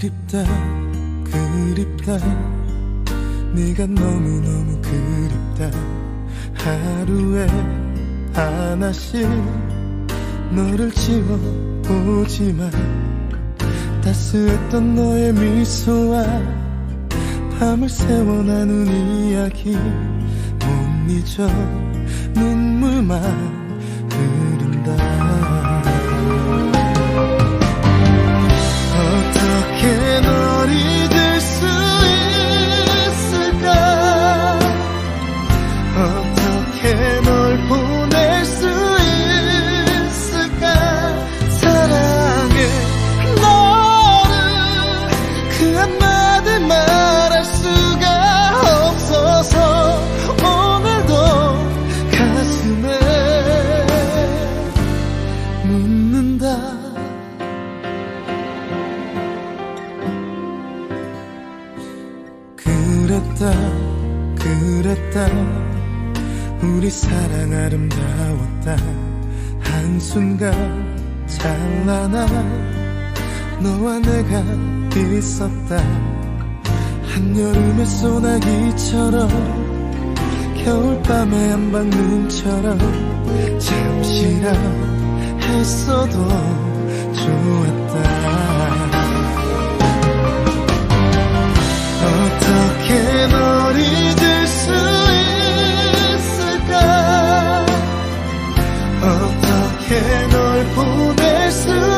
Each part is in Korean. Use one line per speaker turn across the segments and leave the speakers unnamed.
그립다 그립다. 네가 너무너무 그립다. 하루에 하나씩 너를 지워보지만 따스했던 너의 미소와 밤을 새워 나눈 이야기. 못 잊어 눈물만 그랬다 우리 사랑 아름다웠다. 한순간 장난아 너와 내가 있었다. 한여름의 소나기처럼 겨울밤의 한방눈처럼 잠시라 했어도 좋았다. 어떻게 너를 널 보냈을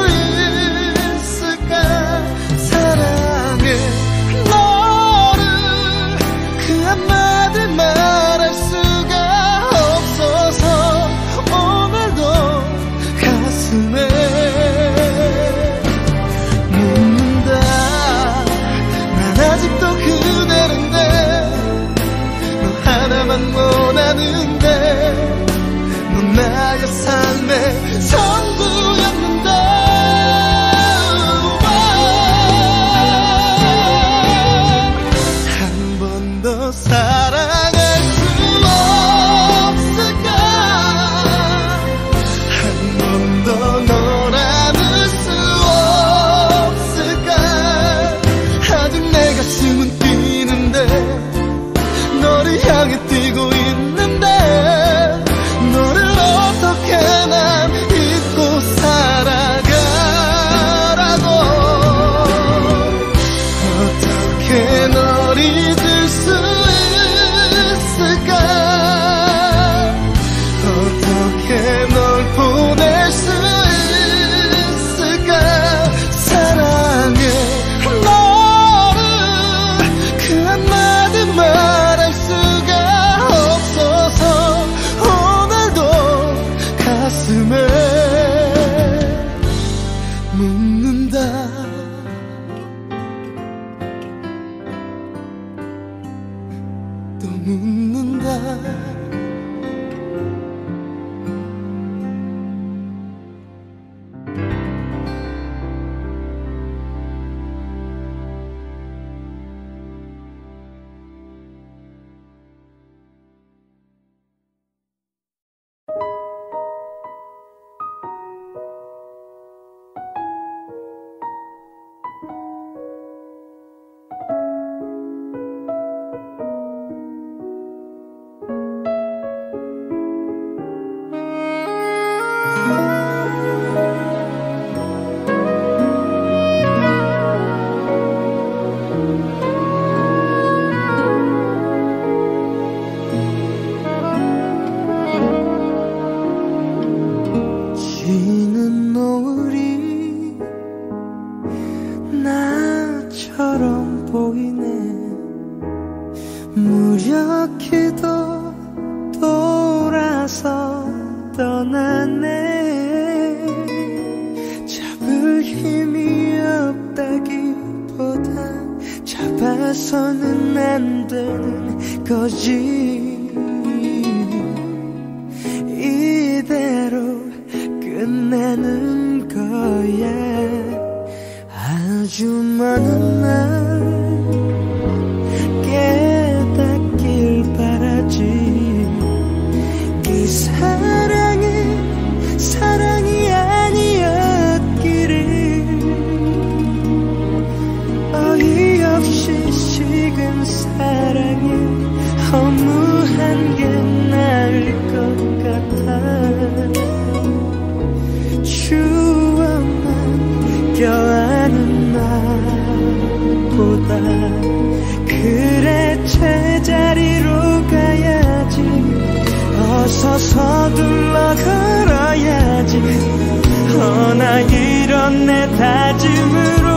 이런 내 다짐으로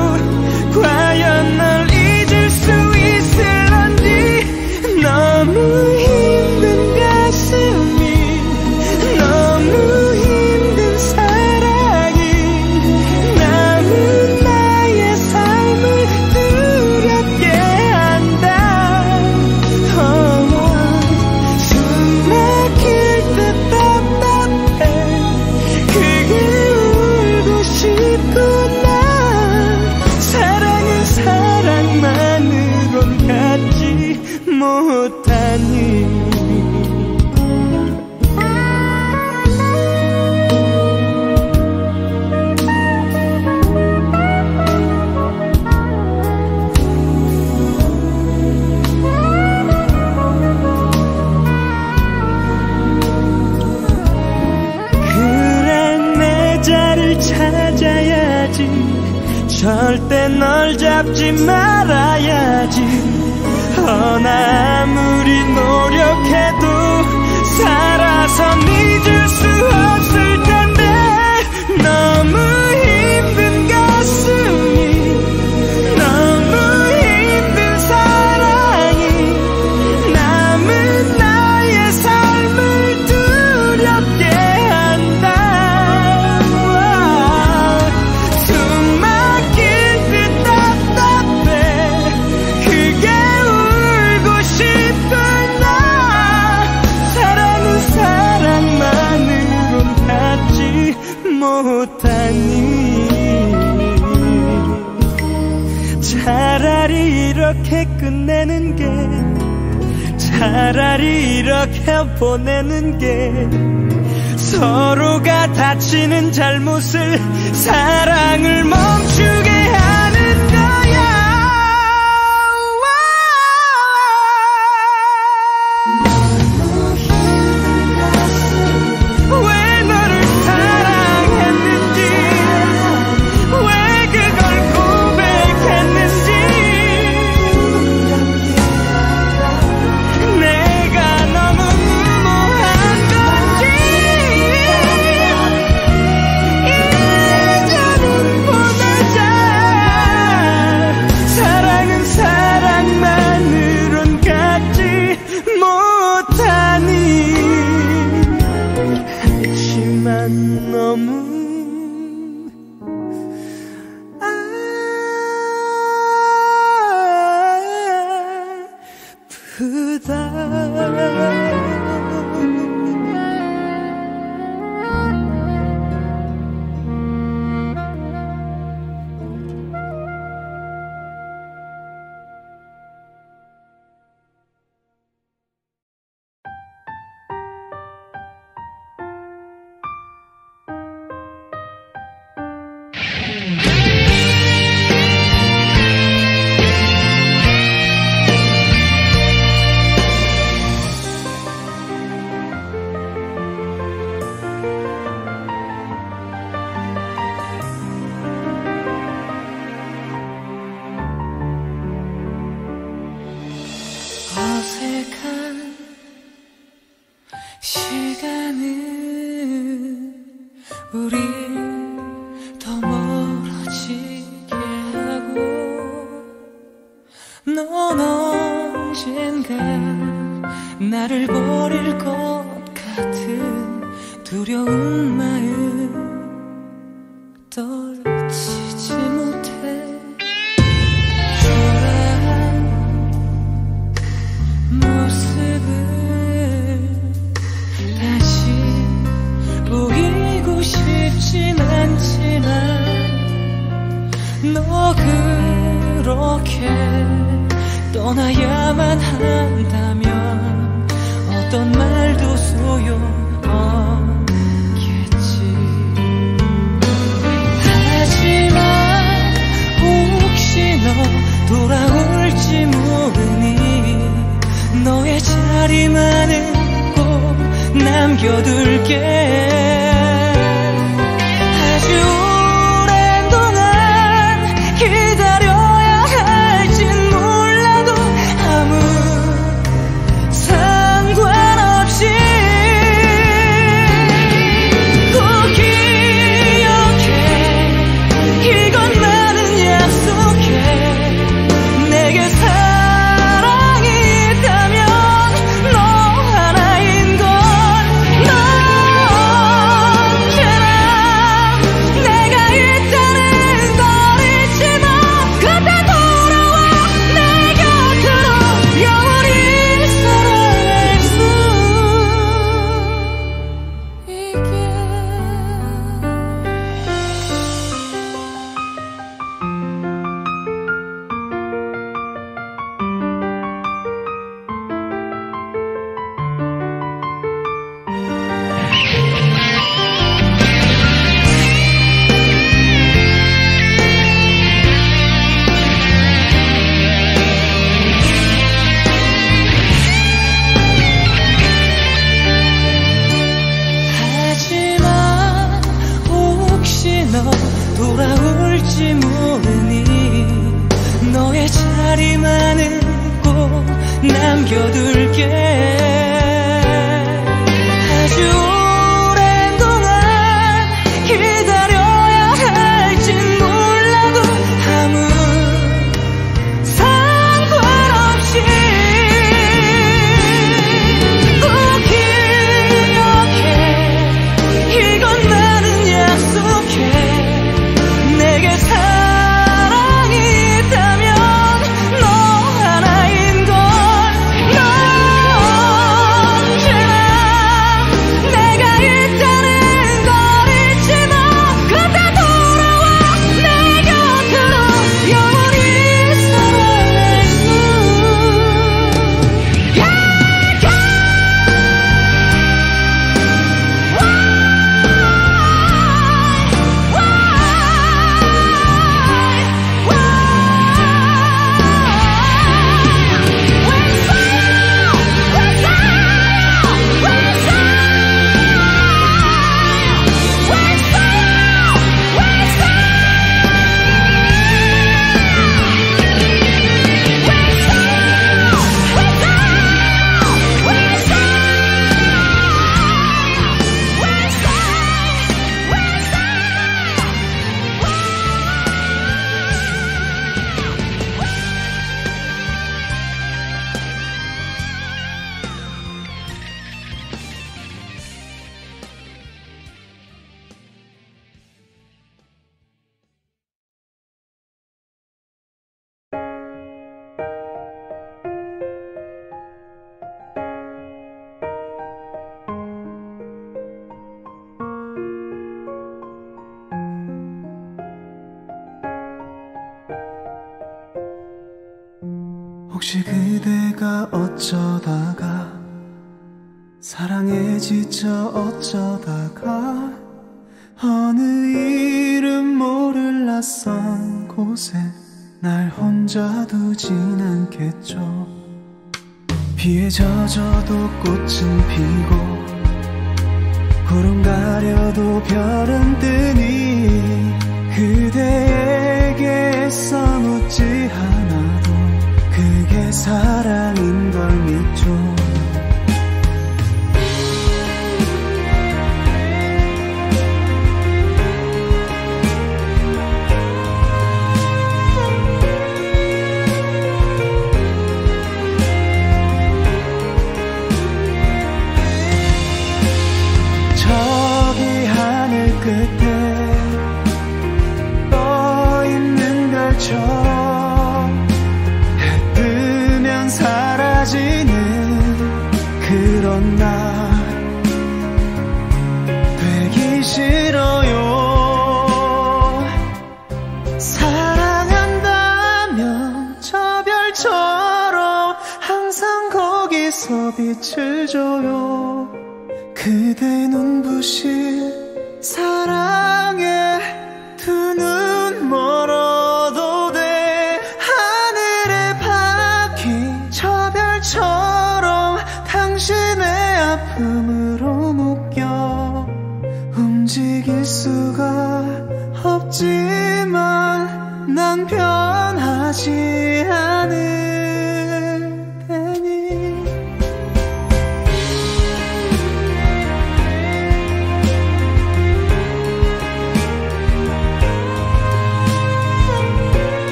my 헤어보내는 게 서로가 다치는 잘못을 사랑을 멈추게 하는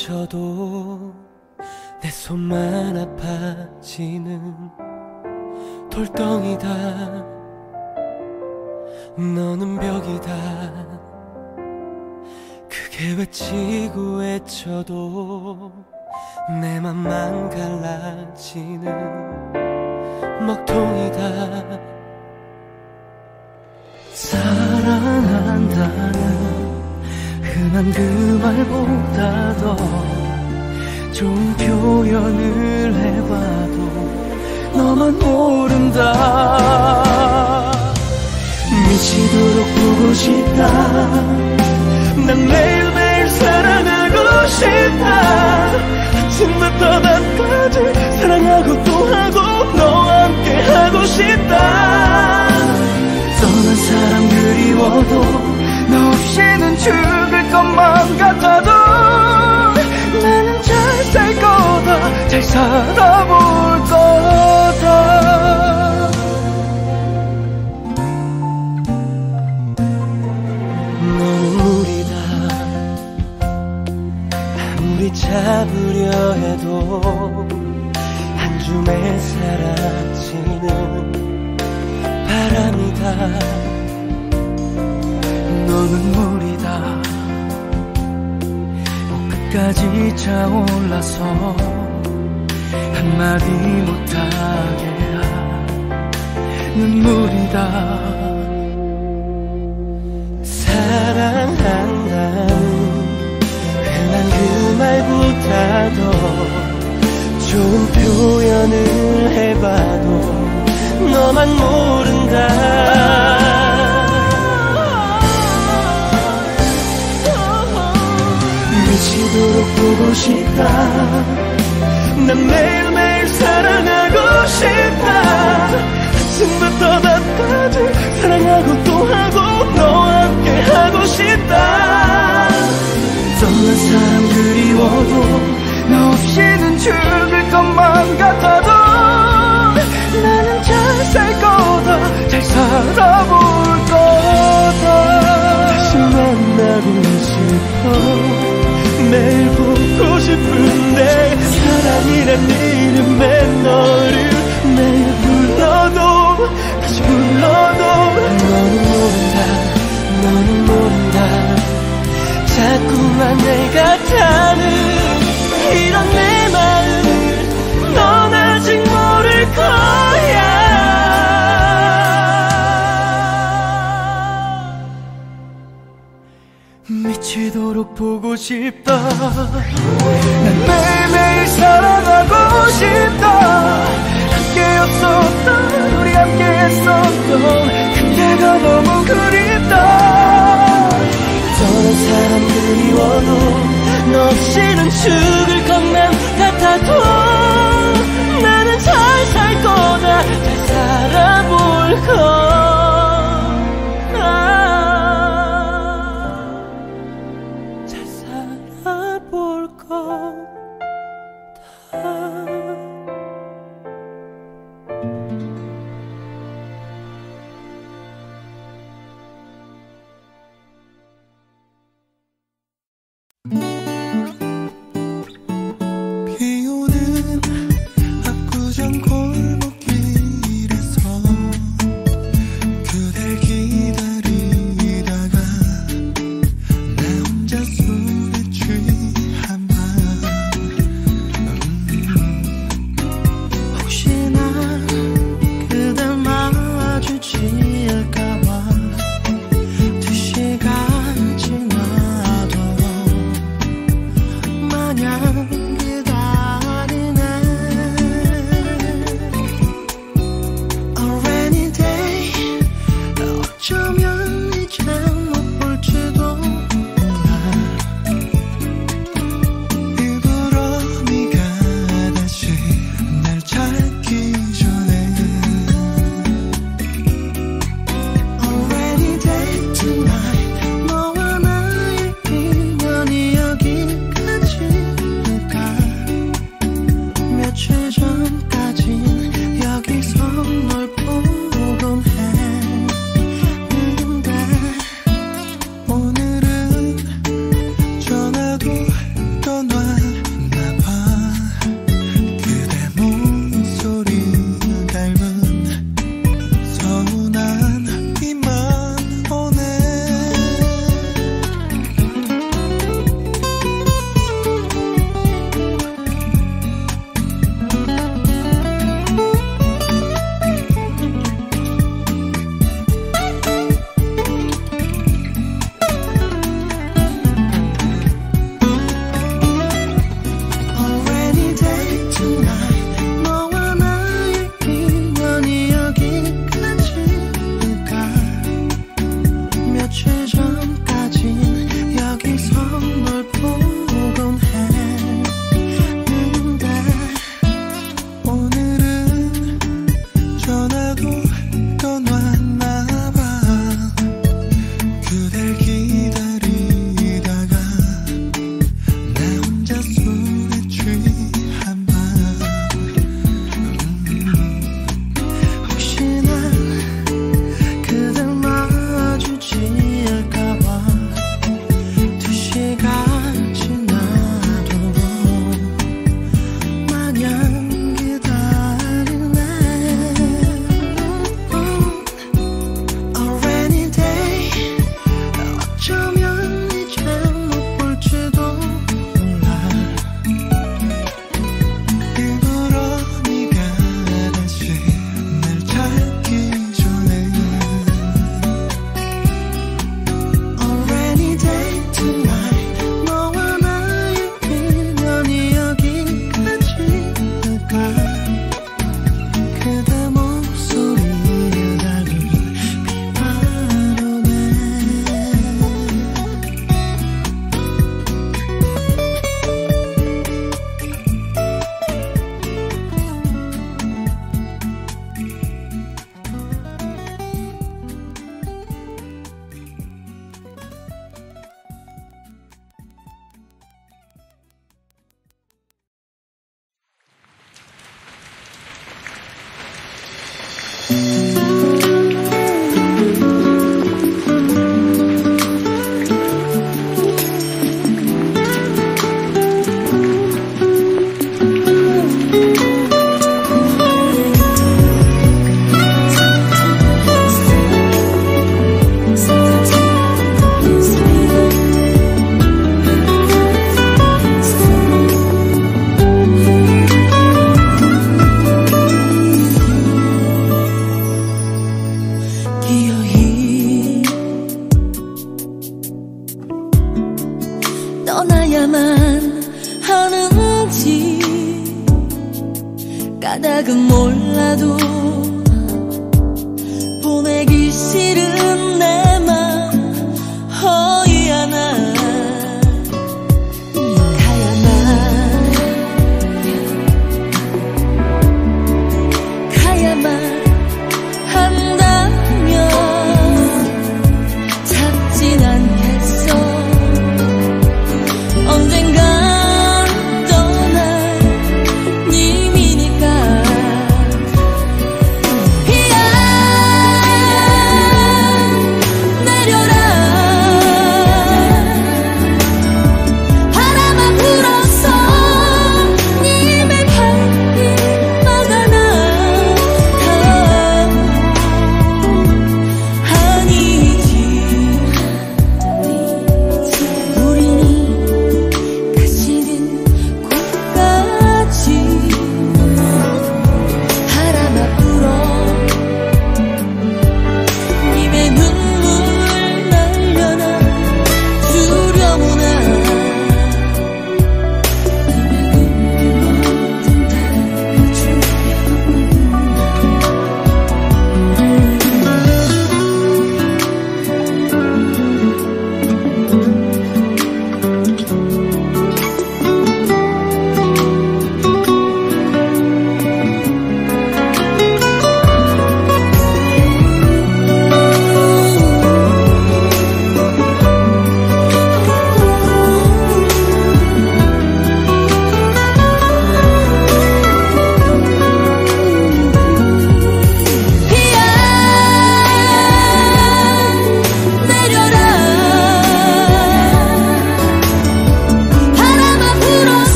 쳐도 난
매일매일 사랑하고 싶다 아침 부터 밤까지 사랑하고 또 하고 너와 함께 하고 싶다 떠난 사람 그리워도 너 없이는 죽을 것만 같아도 나는 잘 살 거다. 잘 살아볼 거다 잡으려 해도 한 줌에 사라지는 바람이다 너는 물이다. 끝까지 차올라서 한마디 못하게 한 눈물이다 표현을 해봐도 너만 모른다. 미치도록 보고 싶다. 난 매일매일 사랑하고 싶다. 아침부터 밤까지 사랑하고 또 하고 너와 함께 하고 싶다. 떠난 사람 그리워도 너 없이는 죽을 것만 같아도 나는 잘 살 거다 잘 살아볼 거다. 다시 만나고 싶어 매일 보고 싶은데 사랑이란 이름의 너를 매일 불러도 다시 불러도 너는 모른다 너는 모른다 자꾸만 내가 타는 미치도록 보고 싶다. 난 매일매일 사랑하고 싶다. 함께였었던 우리 함께했었던 그때가 너무 그립다. 떠난 사람 그리워도 너 없이는 죽을 것만 같아도 나는 잘 살 거다. 잘 살아볼 거다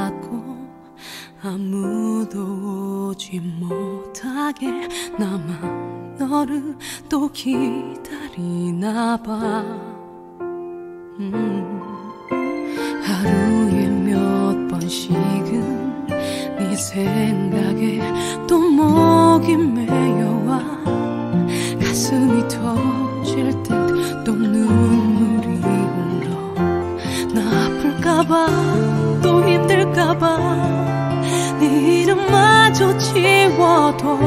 않았고 아무도 오지
못하게 나만 너를 또 기다리나 봐. 음, 하루에 몇 번씩은 네 생각에 또 목이 메여와 가슴이 터질 듯 또 눈물이 흘러 나 아플까봐. 할까봐. 네 이름마저 지워도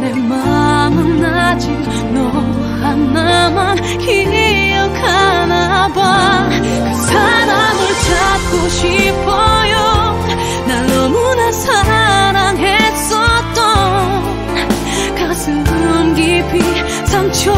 내 마음은 아직 너 하나만 기억하나봐. 그 사람을 찾고 싶어요. 날 너무나 사랑했었던 가슴 깊이 상처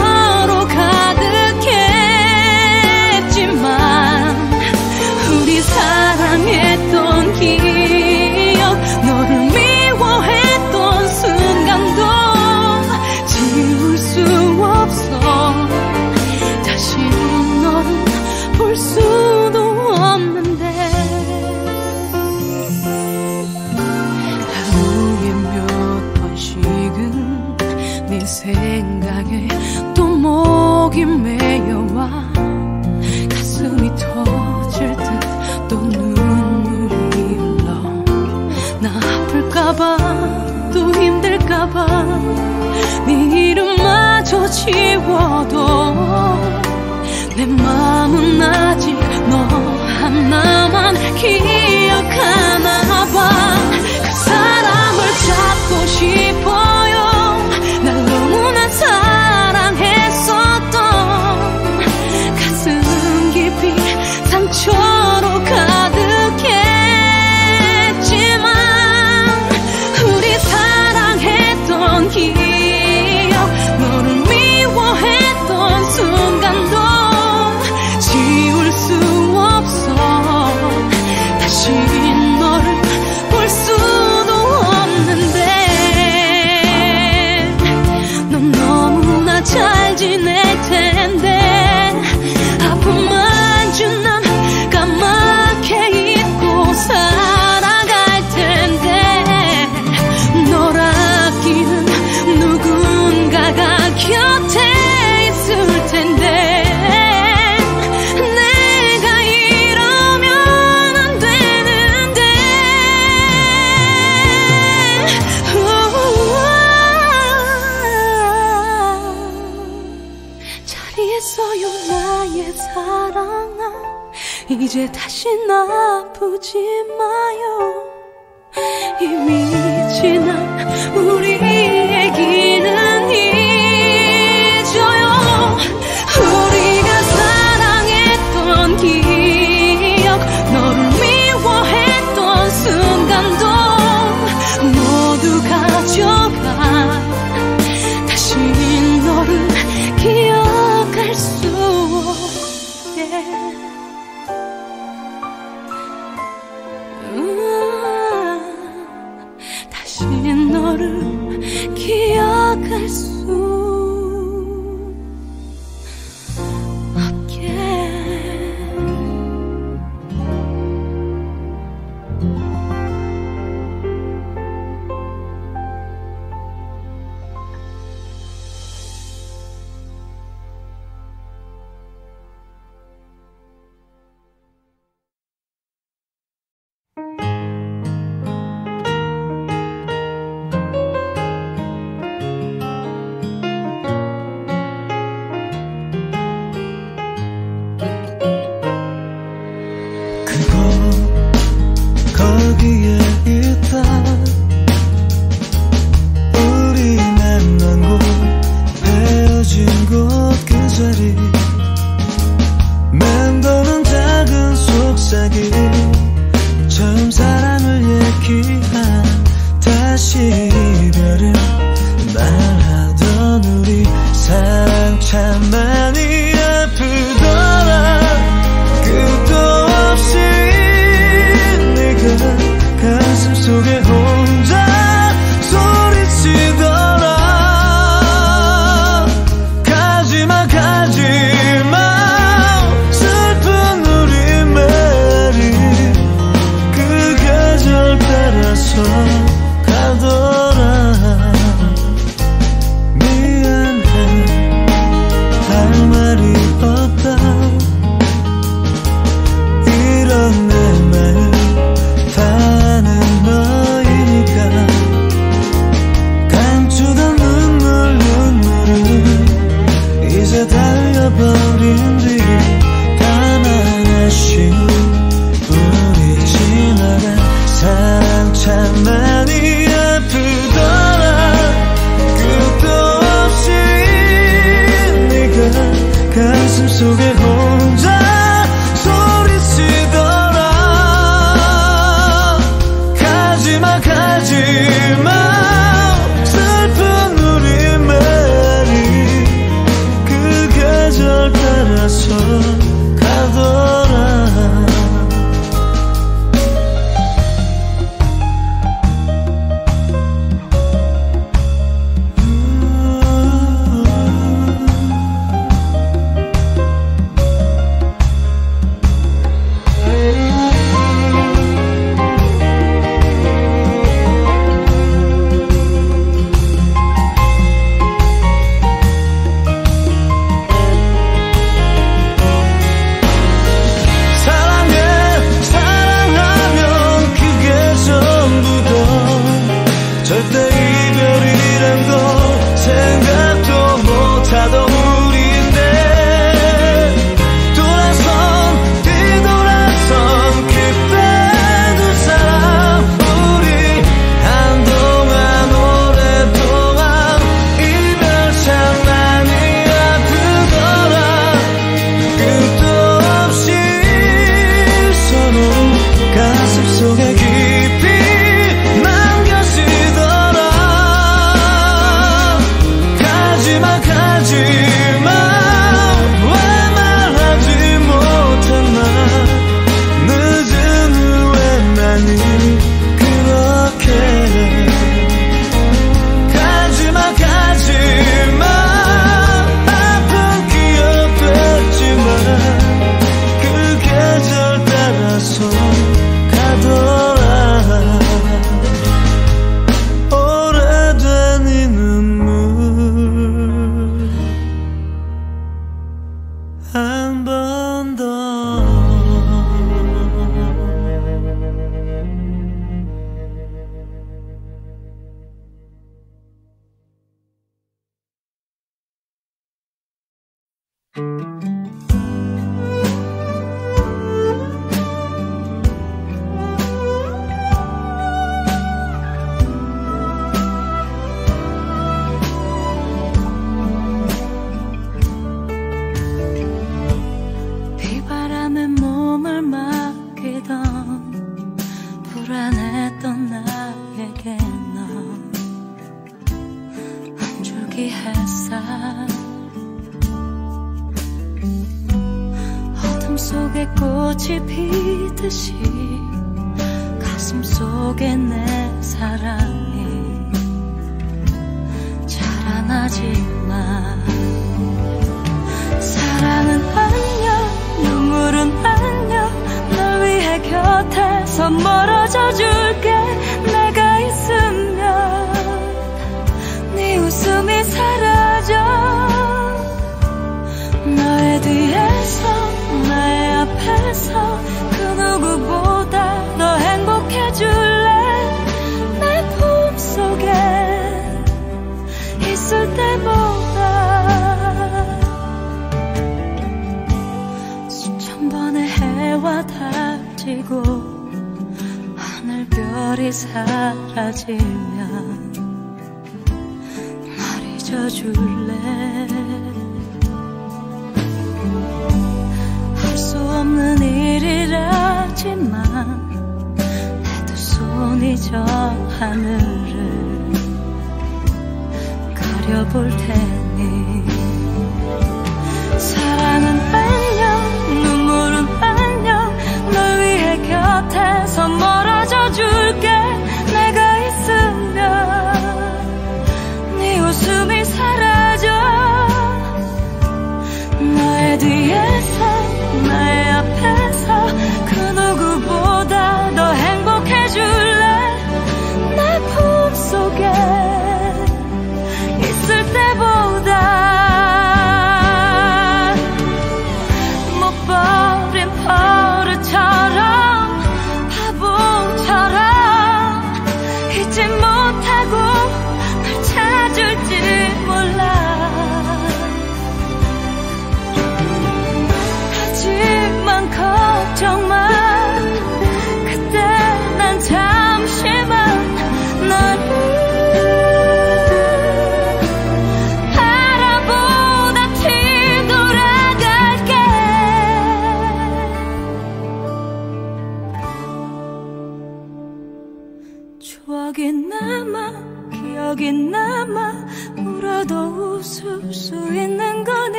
쉬워도 내 마음은 아직 너
하나만 기 이제
다시 나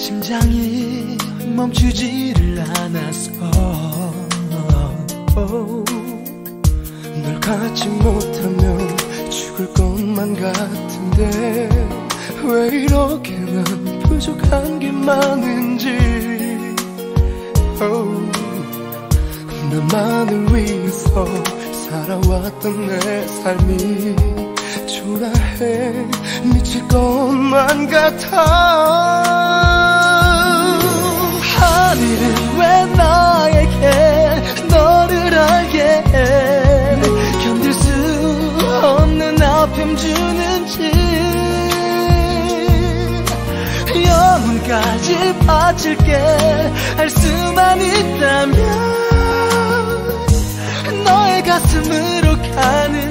심장이 멈추지를 않아서 어, 널 갖지 못하면 죽을 것만 같은데 왜 이렇게 난 부족한 게 많은지. oh, 나만을 위해서 살아왔던 내 삶이 초라해 미칠 것만 같아. 하늘은 왜 나에게 너를 알게 해? 견딜 수 없는 아픔 주는지. 영혼까지 바칠게 할 수만 있다면 너의 가슴으로 가는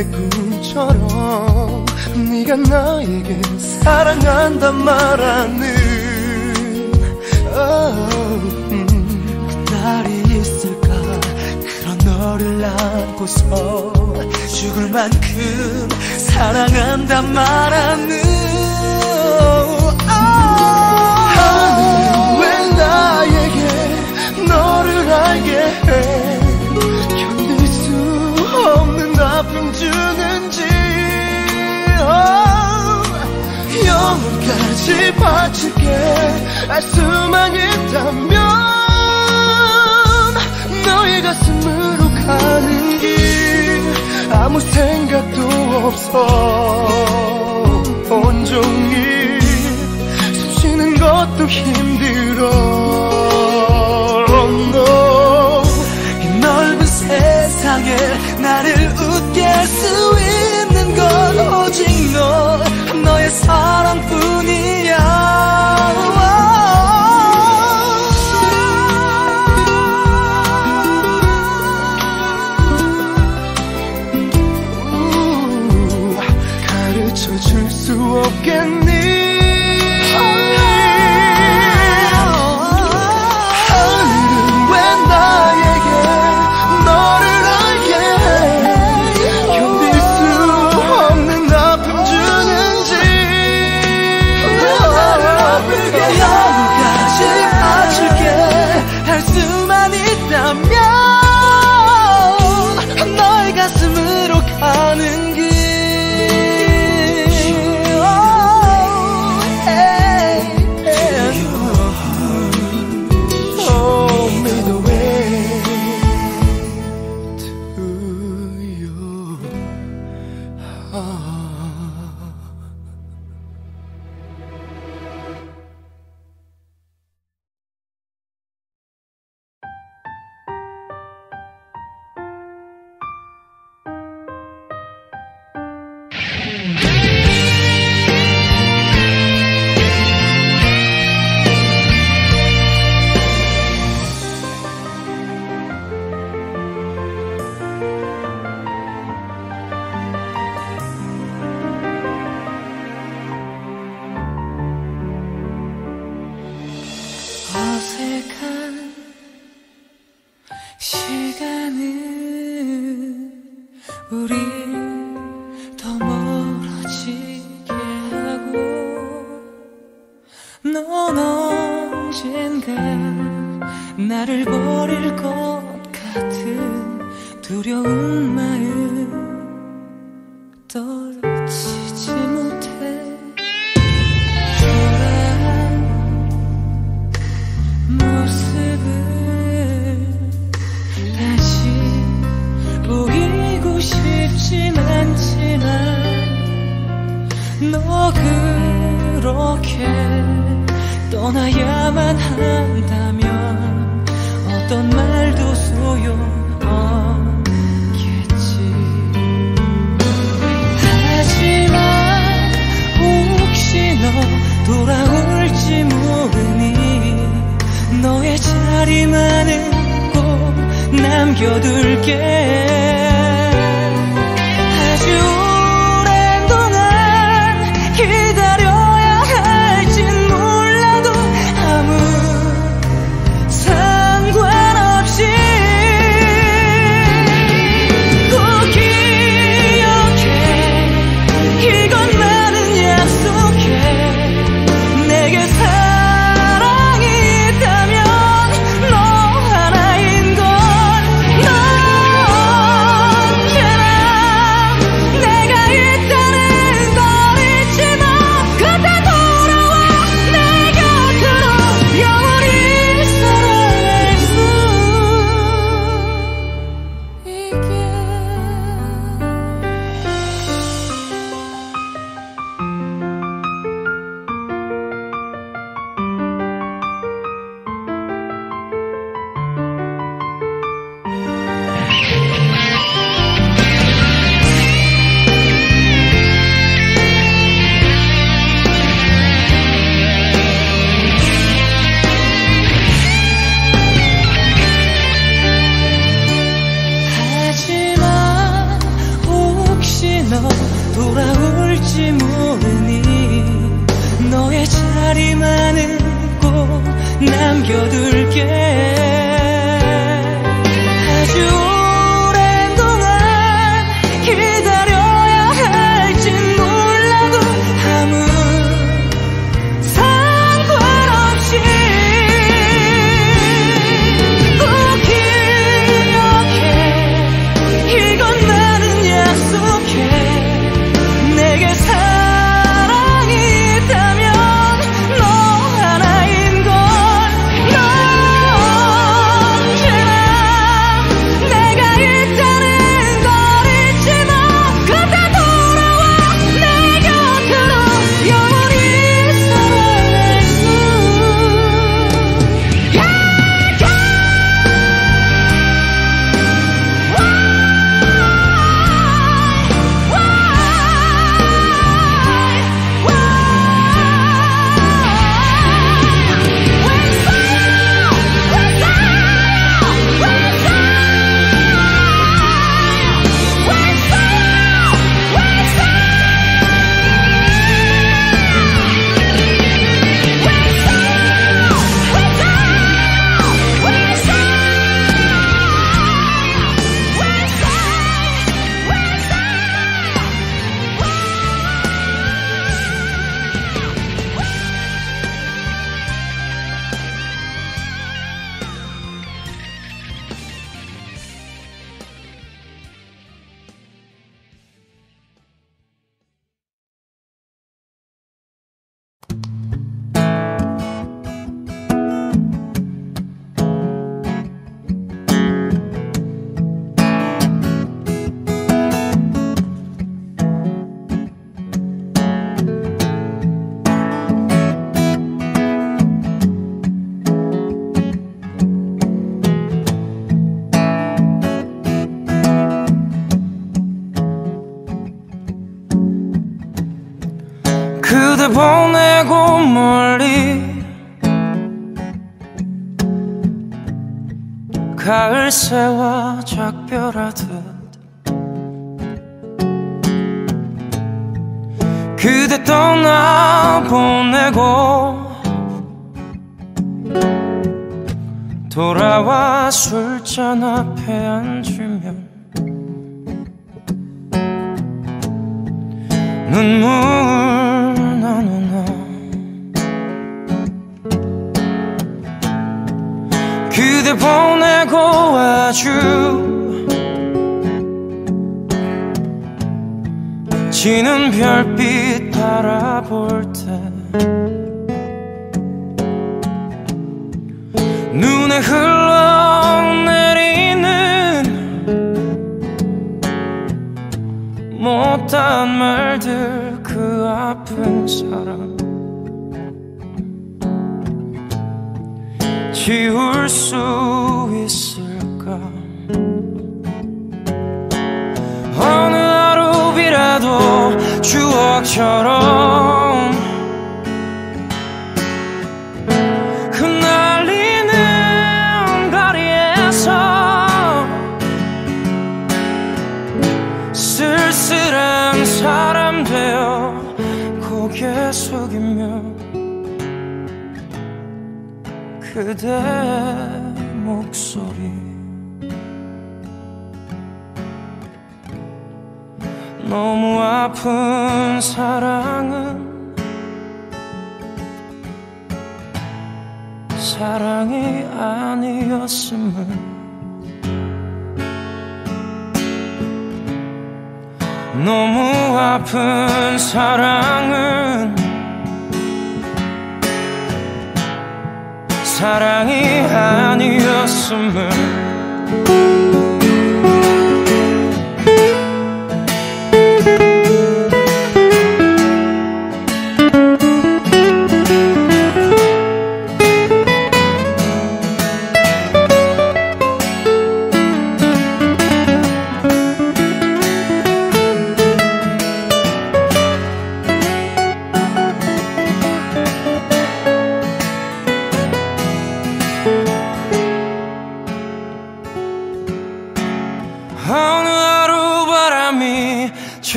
내 꿈처럼 네가 나에게 사랑한단 말하는 oh, 음. 그날이 있을까? 그런 너를 안고서 죽을 만큼 사랑한단 말하는 하늘은 왜 나에게 너를 알게 해 영혼까지 바칠게. 알 수만 있다면 너의 가슴으로 가는 길 아무 생각도 없어. 온종일 숨 쉬는 것도 힘들어. 넓은 세상에 나를 웃게 할 수 있는 건 오직 너 사랑뿐이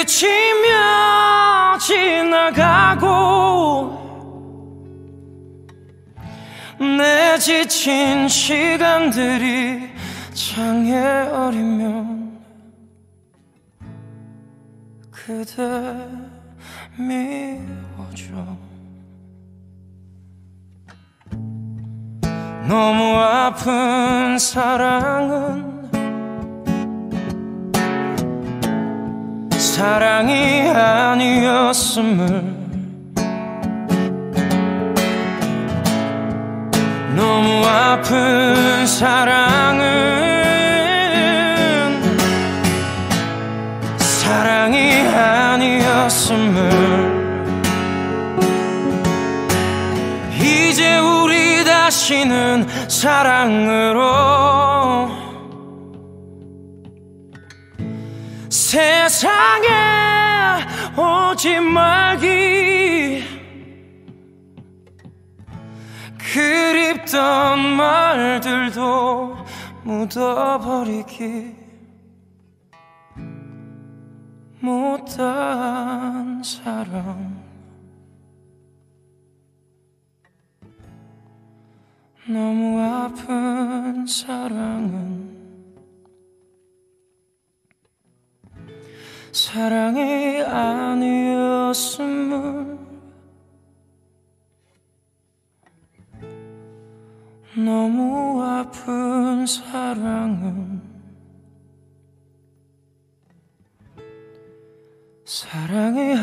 스치며 지나가고 내 지친 시간들이 창에 어리면 그대 미워져. 너무 아픈 사랑은 사랑이 아니었음을 너무 아픈 사랑은 사랑이 아니었음을 이제 우리 다시는 사랑으로 세상에 오지 말기. 그립던 말들도 묻어버리기 못한 사랑 너무 아픈 사랑은 사랑이 아니었음을. 너무 아픈 사랑은 사랑이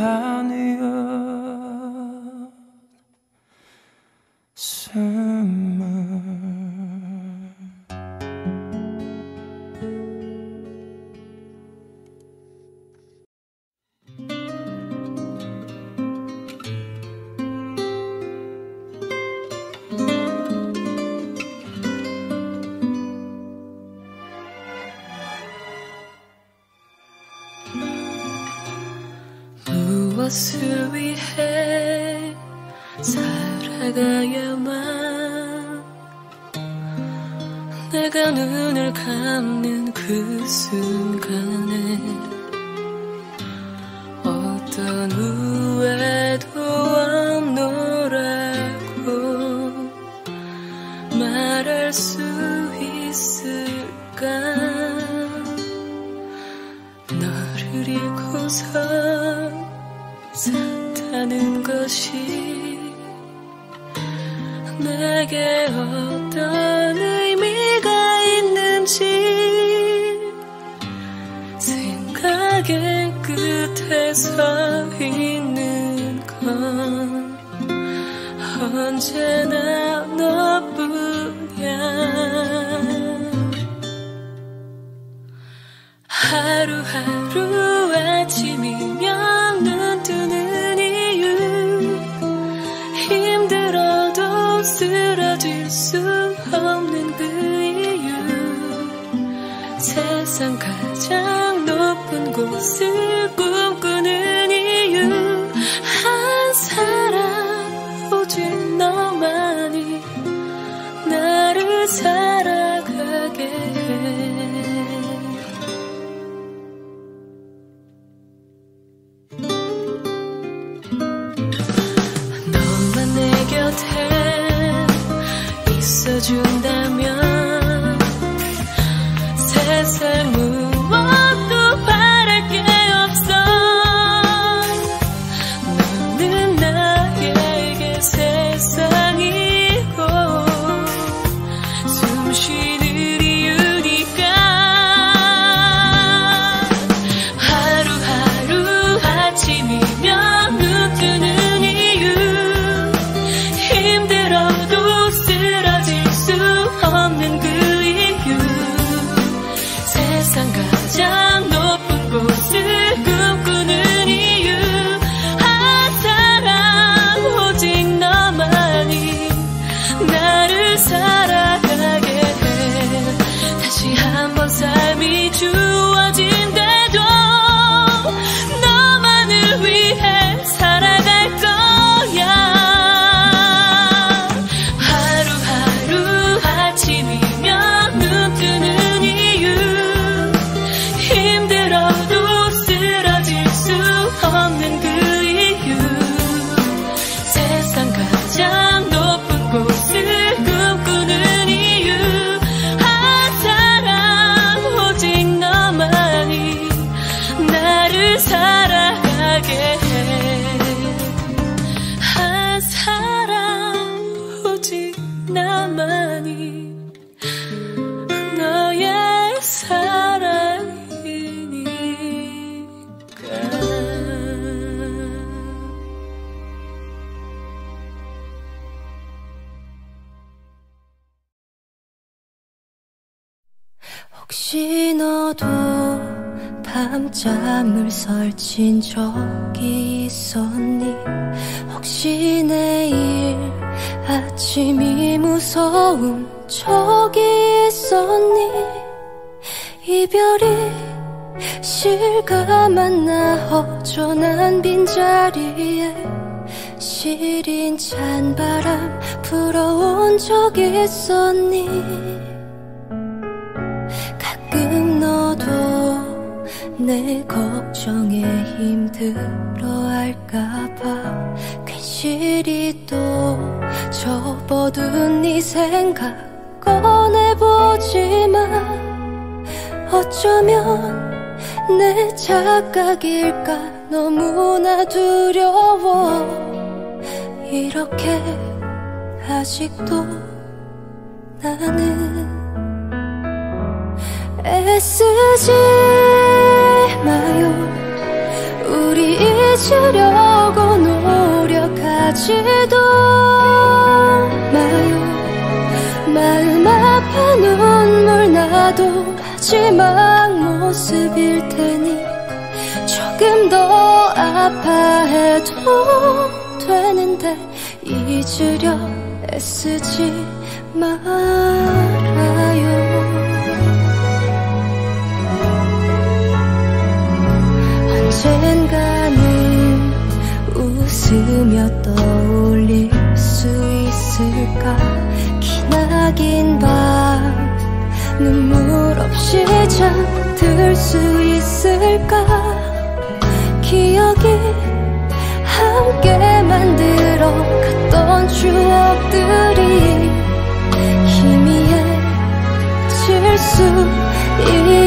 아니었음을
무엇을 위해 살아가야만 내가 눈을 감는 그 순간에 어떤 후회도 없노라고 말할 수 있을까? 너를 잃고서 산다는 것이 내게 어떤 의미가 있는지 생각의 끝에 서 있는 건 언제나 너뿐이야. 하루하루 아침이면 쓰러질 수 없는 그 이유. 세상 가장 높은 곳을
혹시 너도 밤잠을 설친 적이 있었니? 혹시 내일 아침이 무서운 적이 있었니? 이별이 실감한 나 허전한 빈자리에 시린 찬바람 불어온 적 있었니? 너도 내 걱정에 힘들어 할까봐 괜시리 또 접어둔 네 생각 꺼내보지만 어쩌면 내 착각일까 너무나 두려워. 이렇게 아직도 나는 애쓰지 마요. 우리 잊으려고 노력하지도 마요. 마음 아파 눈물 나도 마지막 모습일 테니 조금 더 아파해도 되는데 잊으려 애쓰지 말아요 언젠가는 웃으며 떠올릴 수 있을까? 기나긴 밤 눈물 없이 잠들 수 있을까? 기억이 함께 만들어 갔던 추억들이 희미해질 수 있을까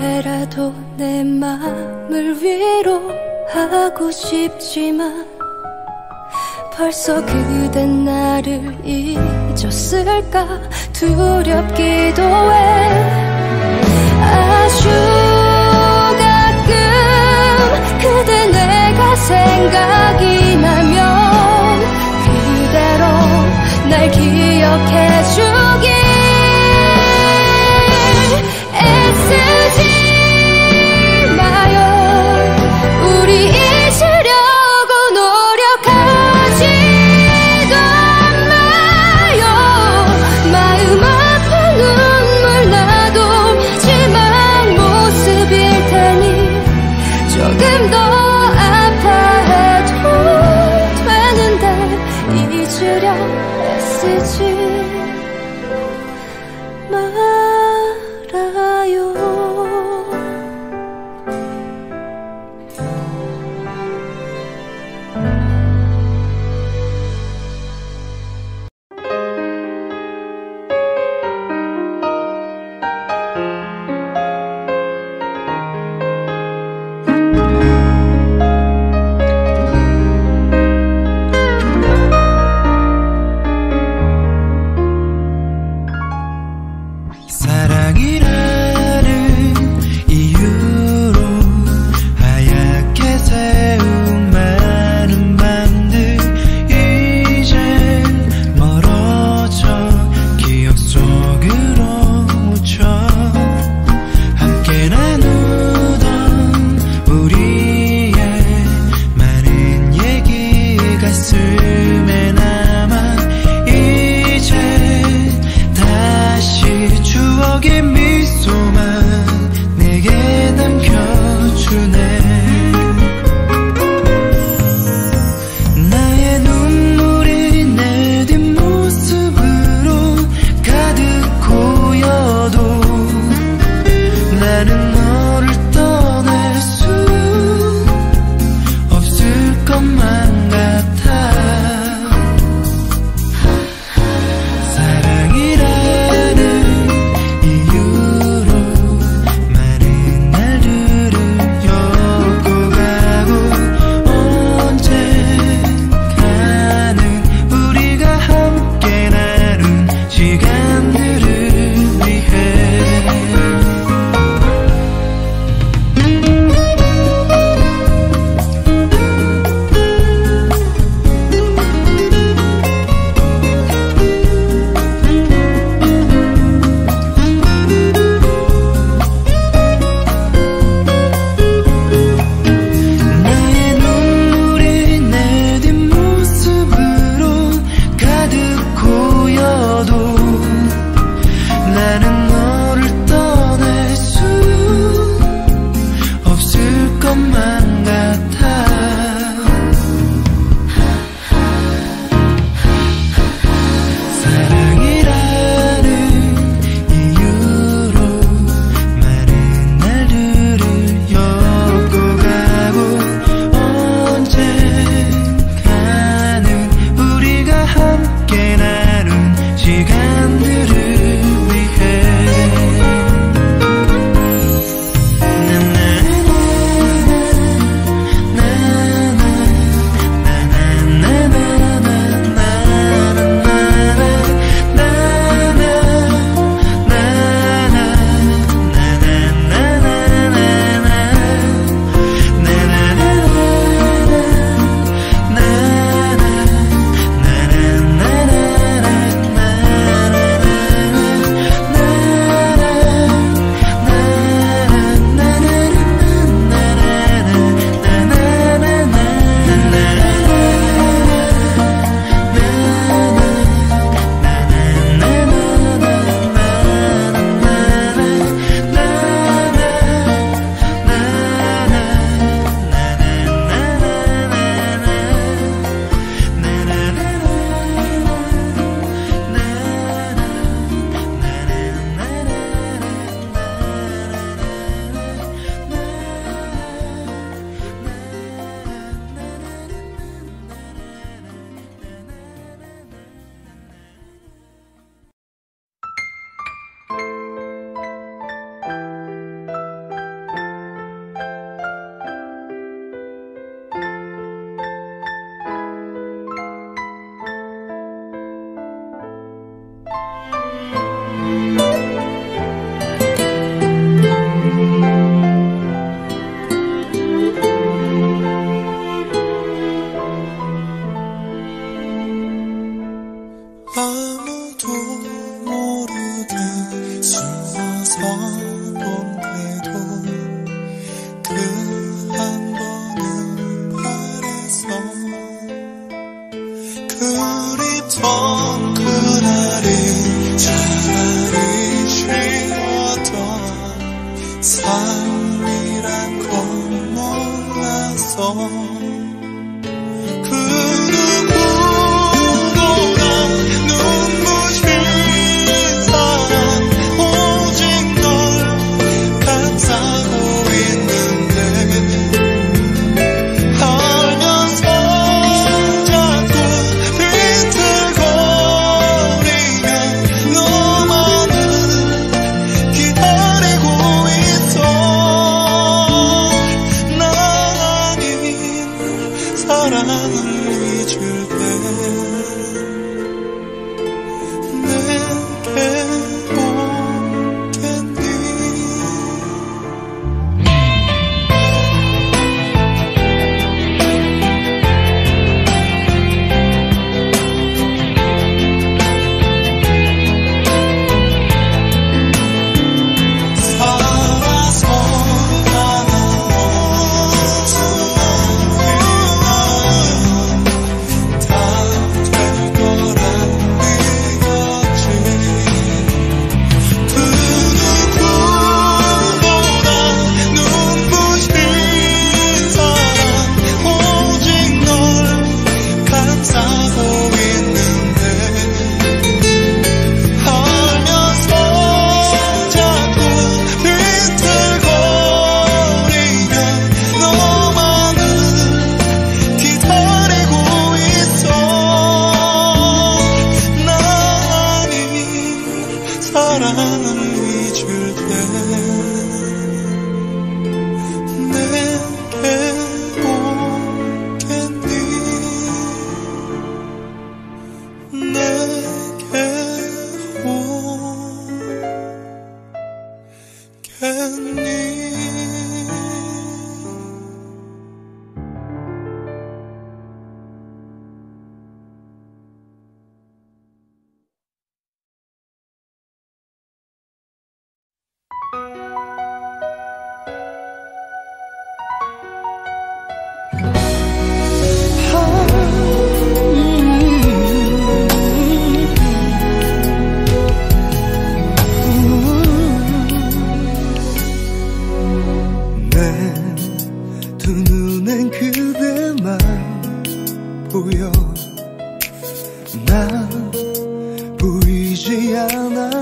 그래도 내 맘을 위로하고 싶지만 벌써 그대 나를 잊었을까? 두렵기도 해. 아주 가끔 그대 내가 생각이 나면 그대로 날 기억해줘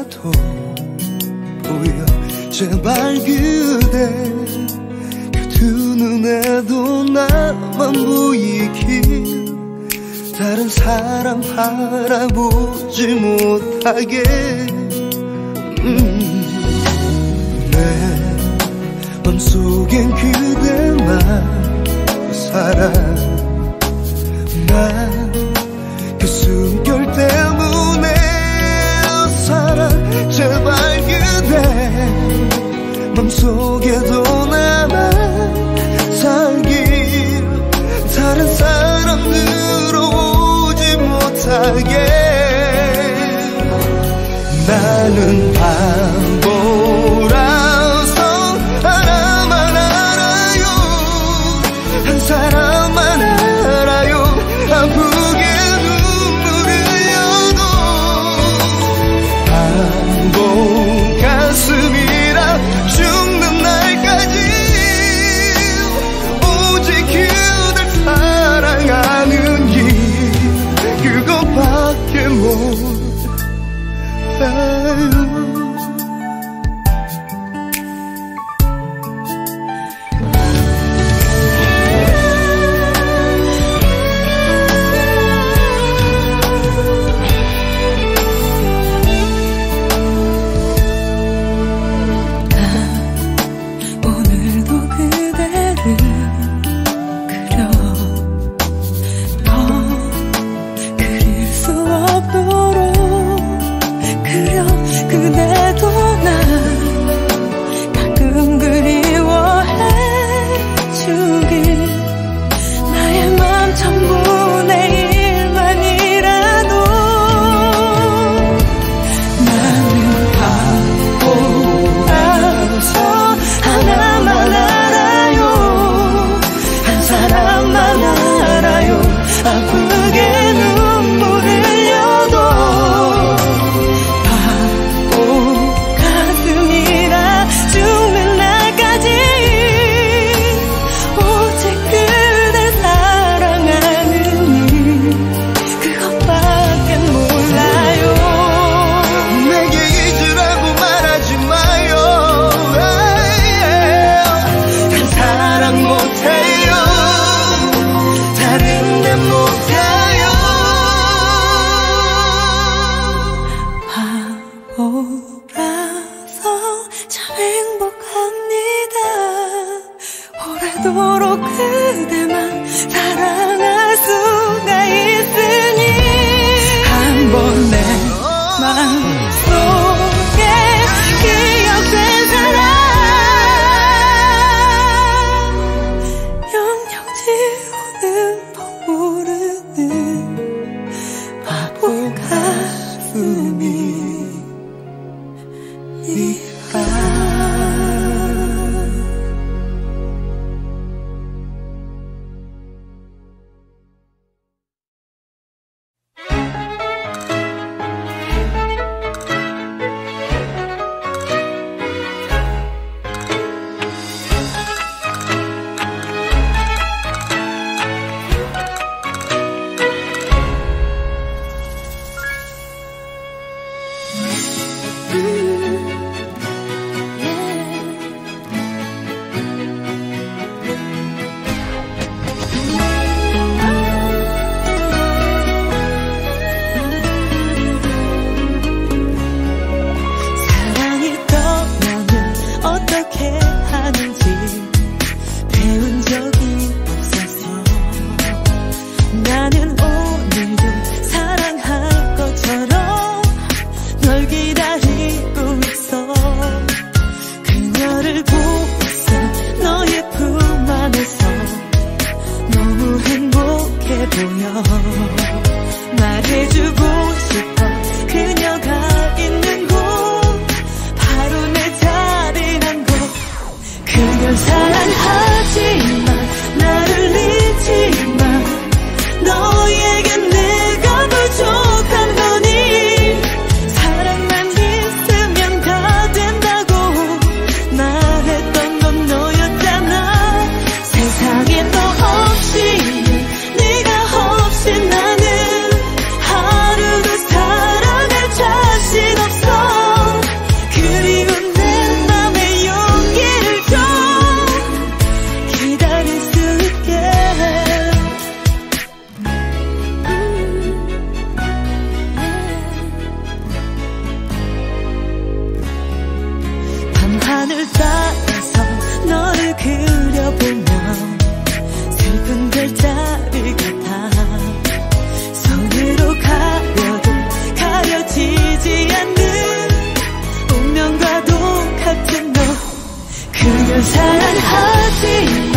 나도 보여. 제발 그대 그 두 눈에도 나만 보이길. 다른 사람 바라보지 못하게. 음, 내 맘속엔 그대만 사랑 밤속에도 남아 살길 다른 사람들로 오지
못하게.
나는 밤
사랑하지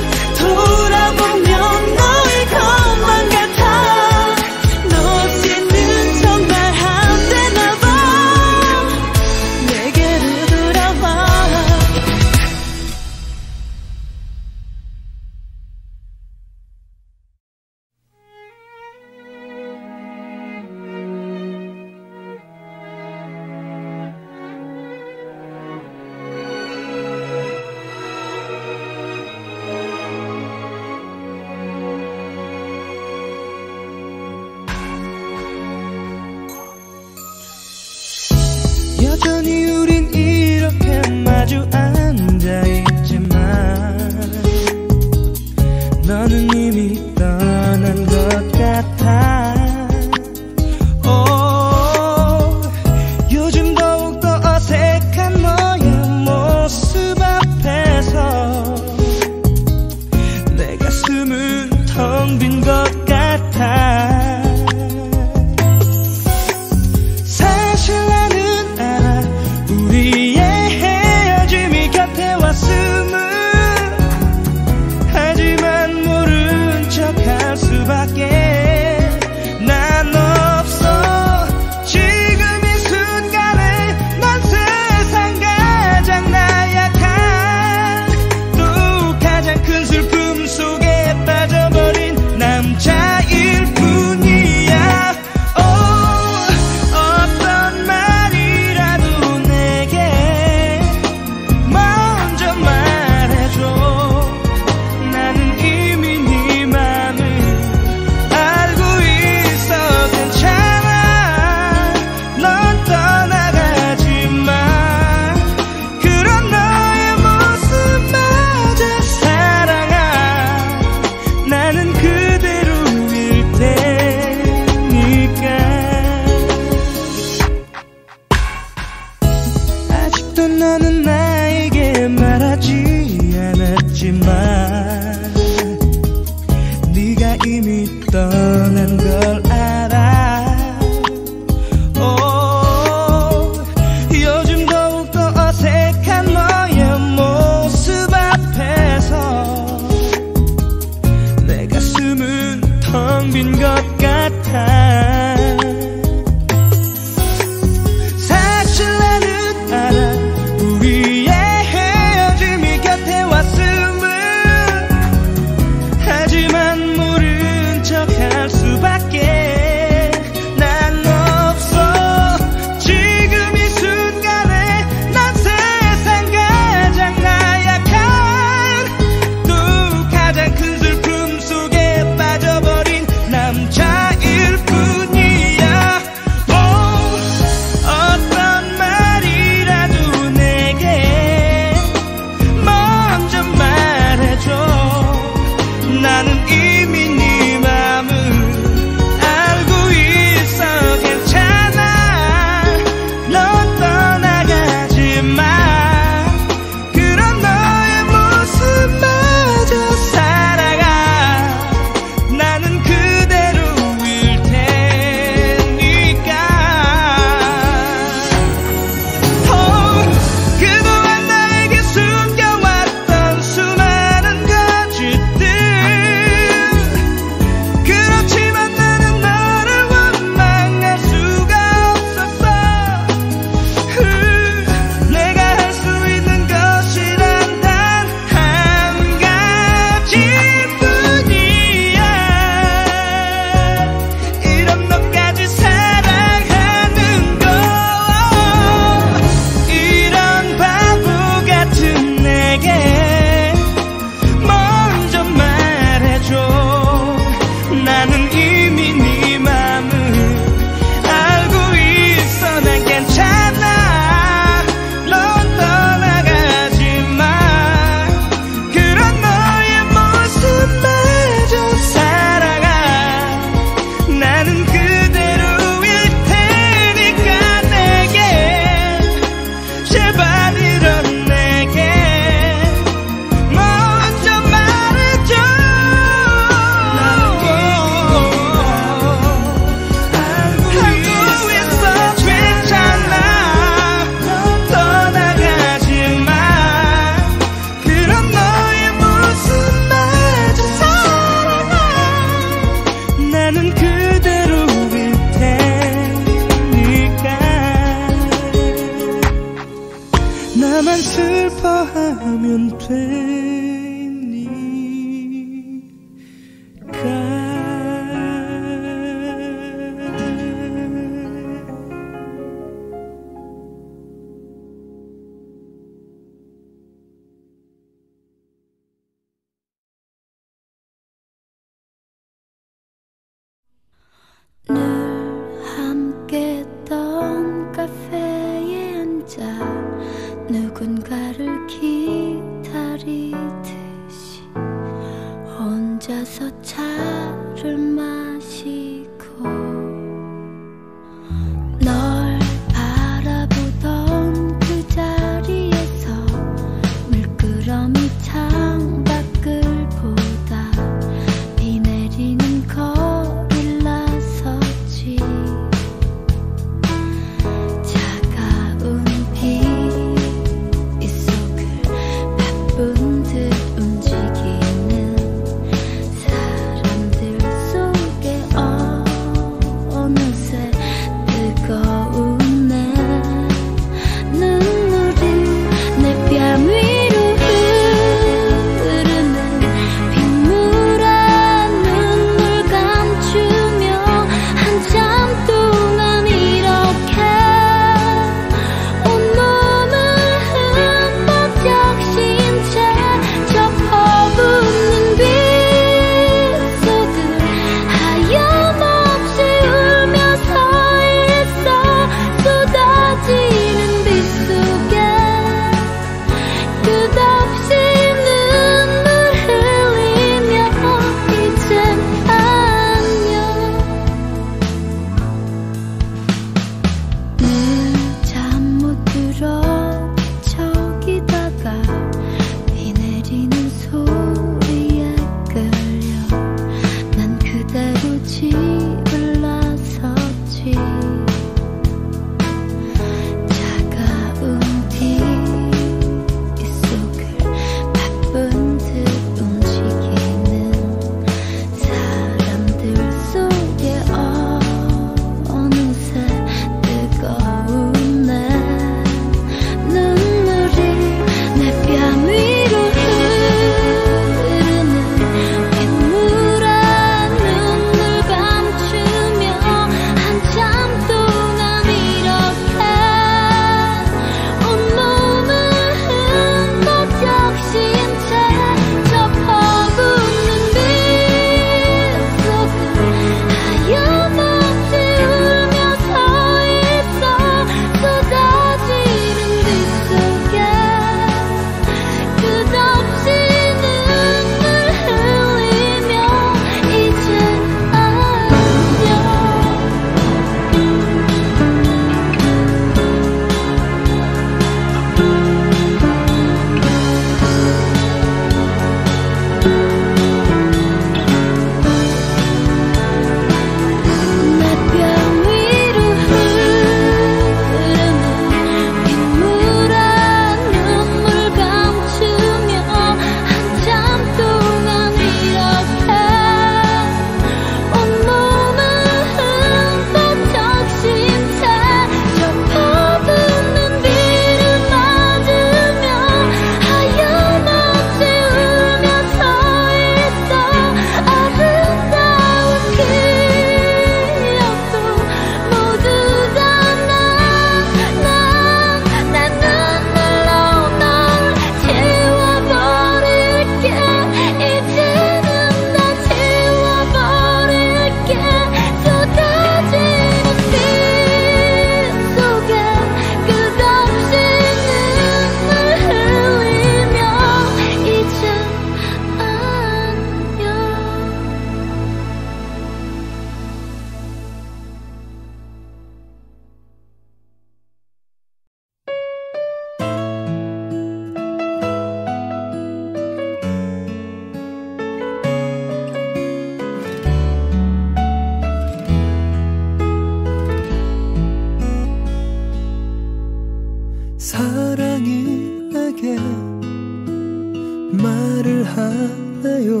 있어요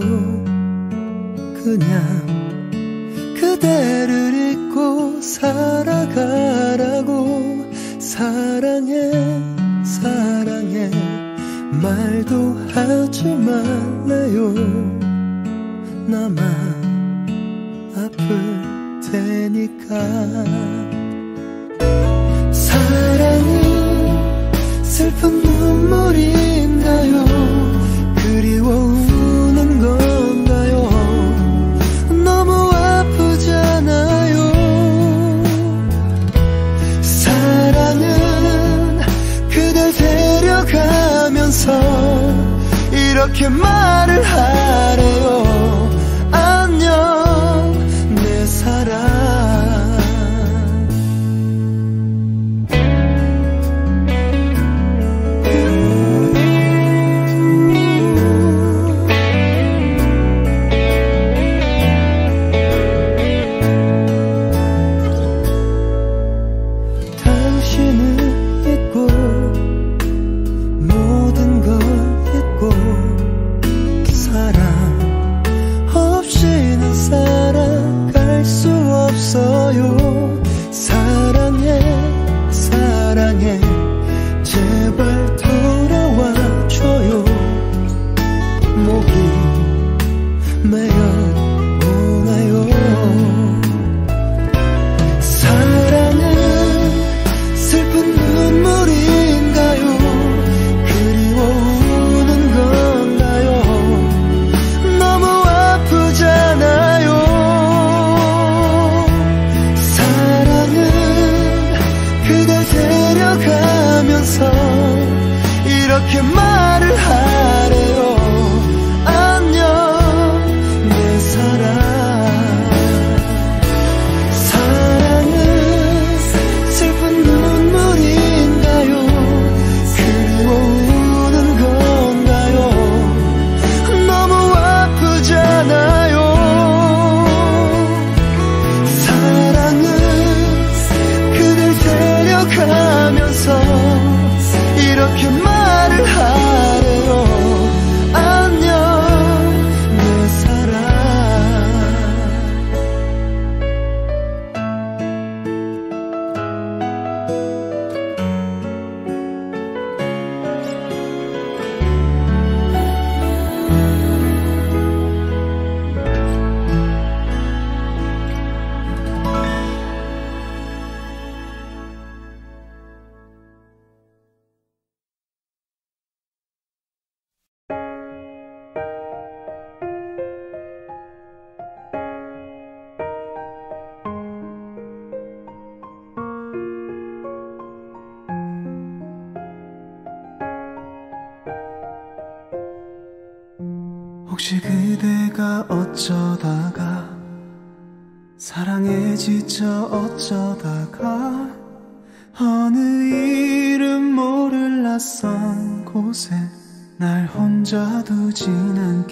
그냥 그대를 잊고 살아가라고 사랑해 사랑해. 말도 하지 말아요. 나만 아플 테니까. 사랑은 슬픈 눈물이 그렇게 말을 하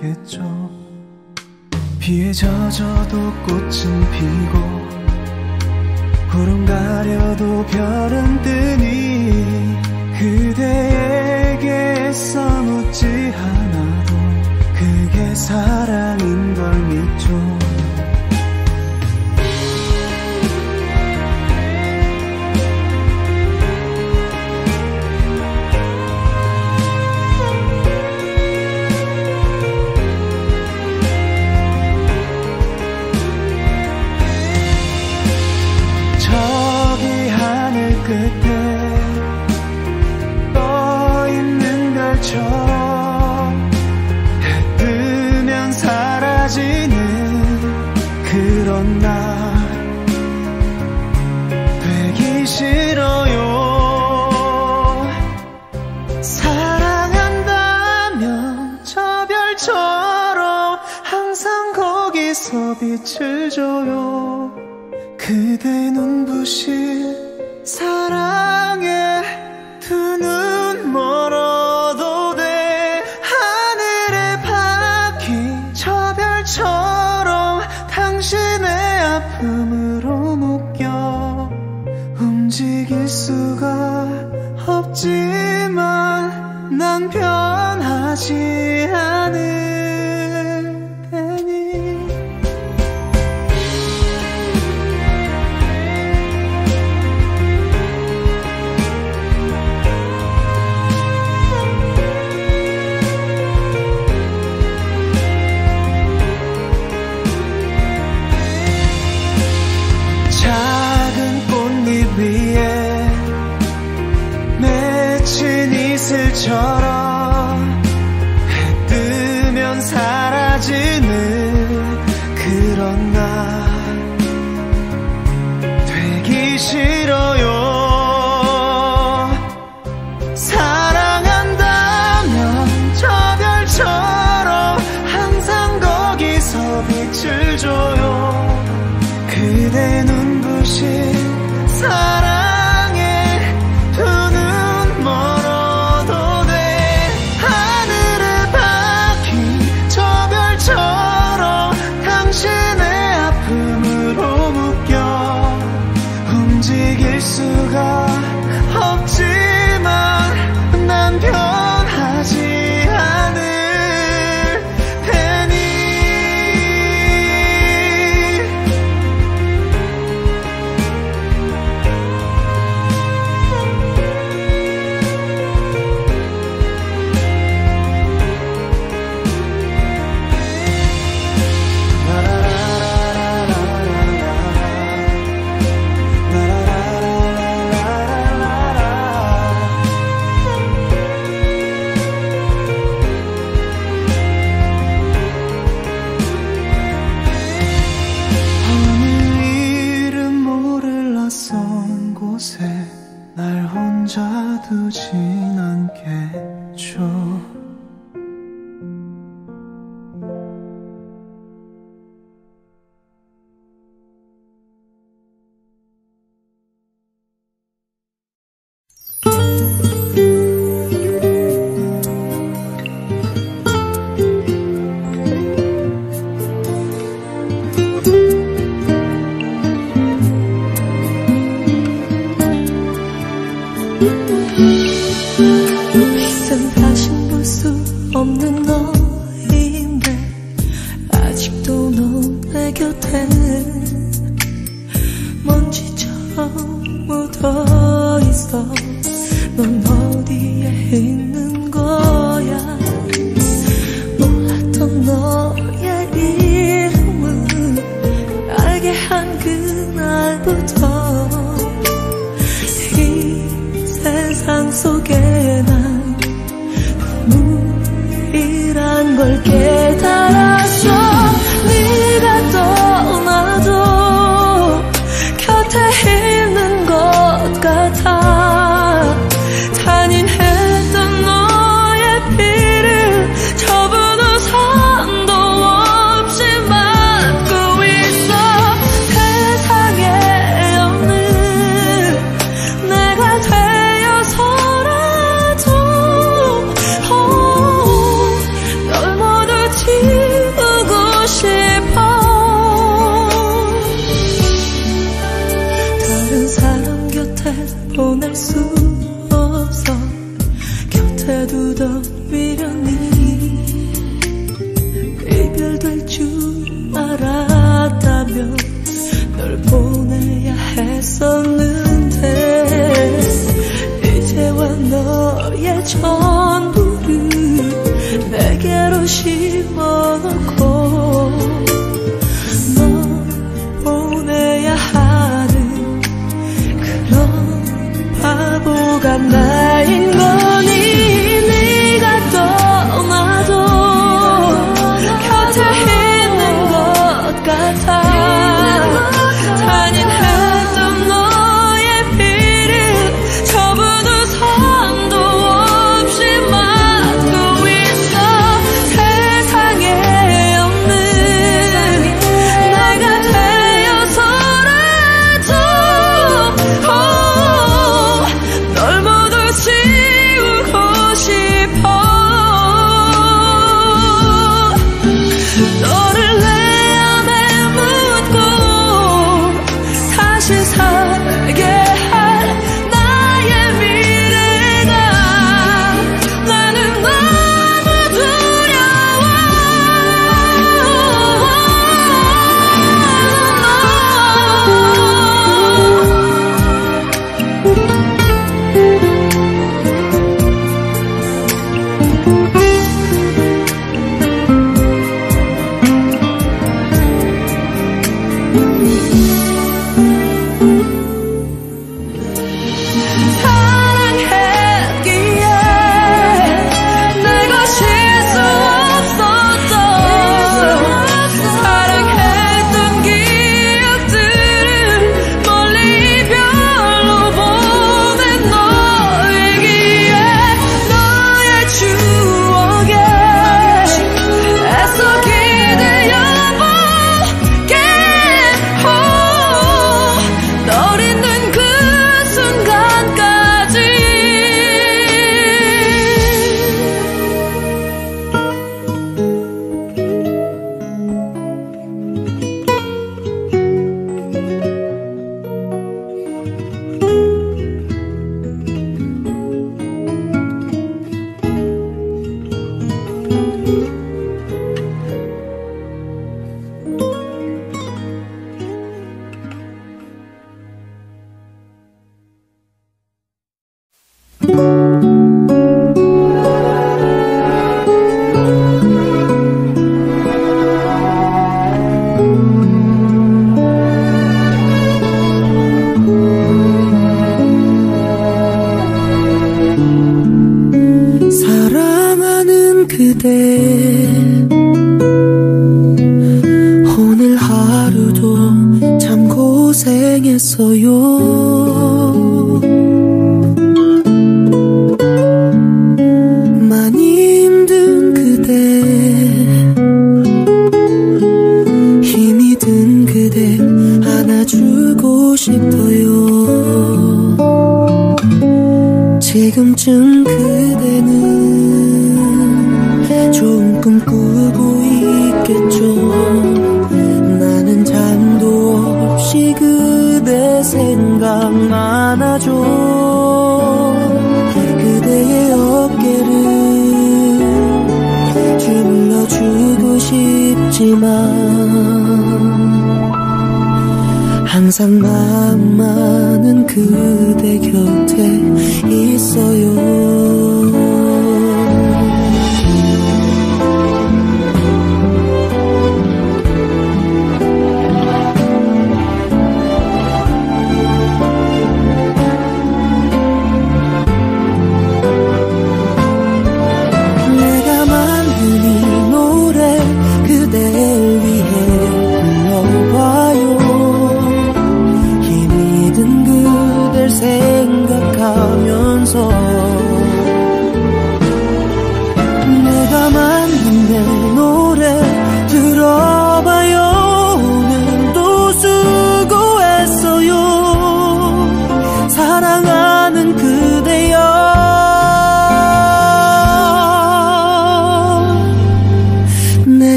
있겠죠. 비에 젖어도 꽃은 피고 구름 가려도 별은 뜨니 그대에게서 묻지 않아도 그게 사랑인 걸 믿죠. 해줘요. 그대 눈부신 이슬처럼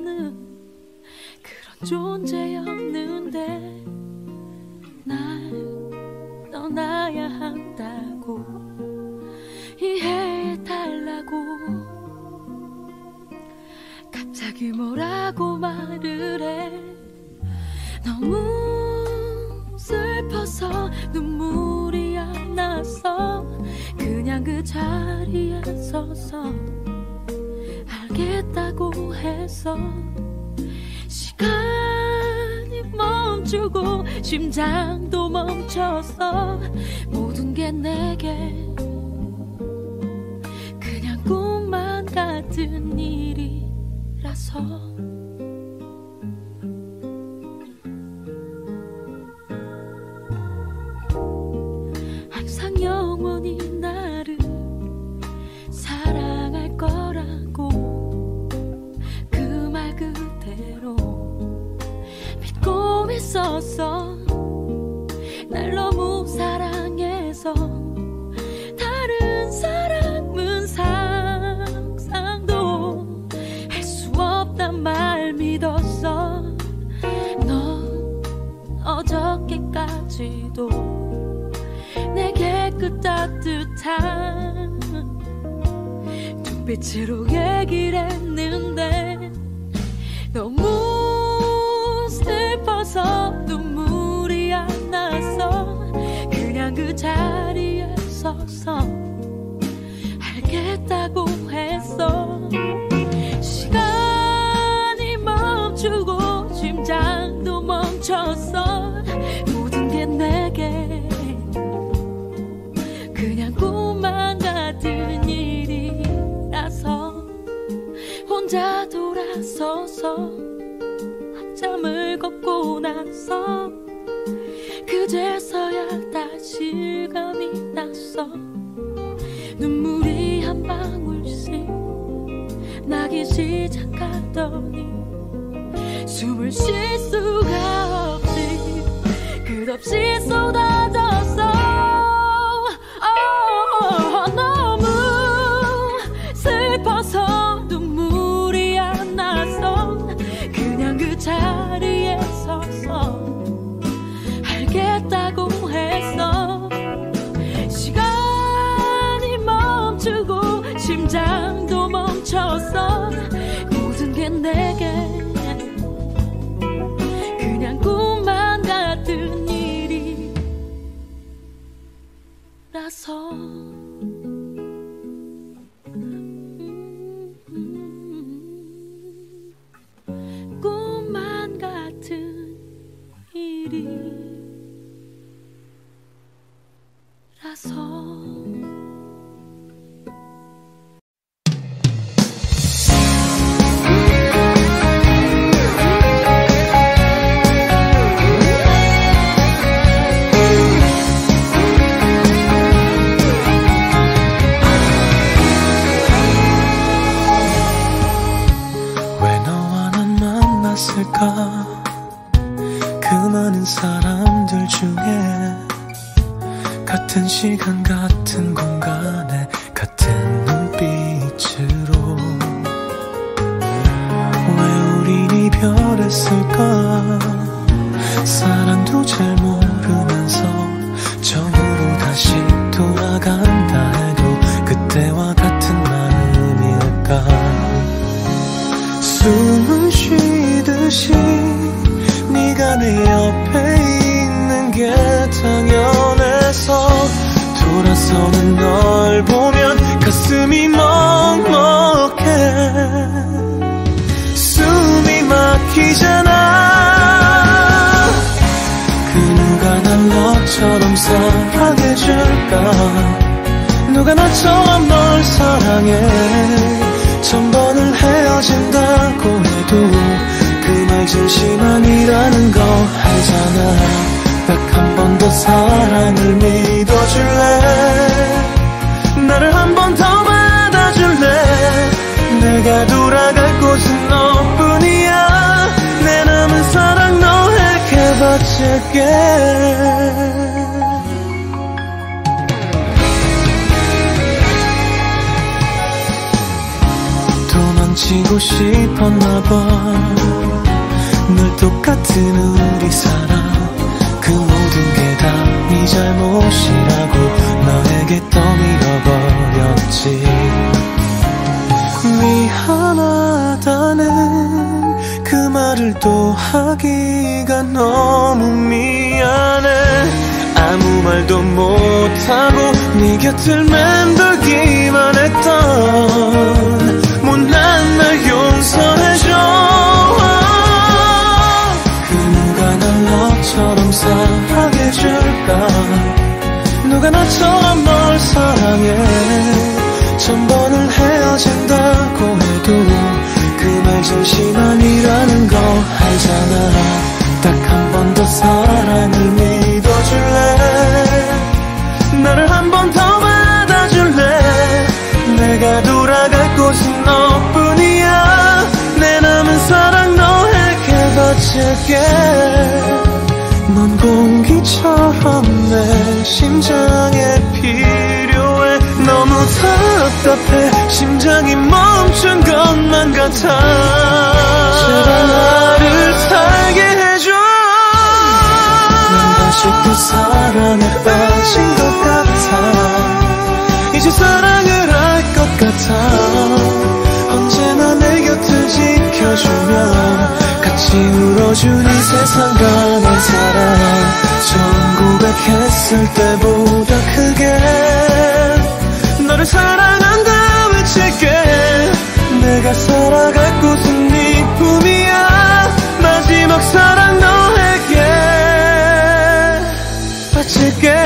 나는 그런
존재였는데 날 떠나야 한다고 이해해달라고 갑자기 뭐라고 말을 해. 너무 슬퍼서 눈물이 안 났어 그냥 그 자리에 서서 알겠다고 해서 시간이 멈추고 심장도 멈췄어 모든 게 내게 그냥 꿈만 같은 일이라서 있었어. 날 너무 사랑해서 다른 사람은 상상도 할 수 없단 말 믿었어. 넌 어저께까지도 내게 그 따뜻한 눈빛으로 얘기를 했는데 서서 알겠다고 했어. 시간이 멈추고 심장도 멈췄어. 모든 게 내게 그냥 꿈만 같은 일이라서 혼자 돌아서서 한참을 걷고 나서 그제서야 다시 실감이 났어 시작하더니 숨을 쉴 수가 없이 끝없이 쏟아졌어 어, 일
사람들 중에 같은 시간 같은 공간에 같은 눈빛으로 왜 우린 이별했을까? 사랑도 잘모 당연해서 돌아서는 널 보면 가슴이 먹먹해. 숨이 막히잖아. 그 누가 날 너처럼 사랑해줄까? 누가 나처럼 널 사랑해? 천 번을 헤어진다고 해도 그 말 진심 아니라는 거 알잖아 딱한번 더 사랑을 믿어줄래? 나를 한 번 더 받아줄래? 내가 돌아갈 곳은 너뿐이야. 내 남은 사랑 너에게 바칠게. 싶 싶었나 봐늘 똑같은 우리 사랑 잘못이라고 너에게 떠밀어버렸지. 미안하다는 그 말을 또 하기가 너무 미안해. 아무 말도 못하고 네 곁을 맴돌기만 했던 못난 날 용서해줘. 그 누가 날 너처럼 사 줄까? 누가 나처럼 널 사랑해? 천 번을 헤어진다고 해도 그 말 진심아니라는 거 알잖아. 딱 한 번 더 사랑을 믿어줄래? 나를 한 번 더 받아줄래? 내가 돌아갈 곳은 너뿐이야. 내 남은 사랑 너에게 바칠게 심장에 필요해. 너무 답답해. 심장이 멈춘 것만 같아. 제발 나를 살게 해줘. 난 다시 또 사랑에 빠진 것 같아. 이제 사랑을 할 것 같아. 언제나 내 곁을 지켜주면 같이 울어준 이 세상과 내 사랑 처음 고백 했을 때보다 크게 너를 사랑한다 외칠게. 내가 살아갈 곳은 네 꿈이야. 마지막 사랑 너에게. 바칠게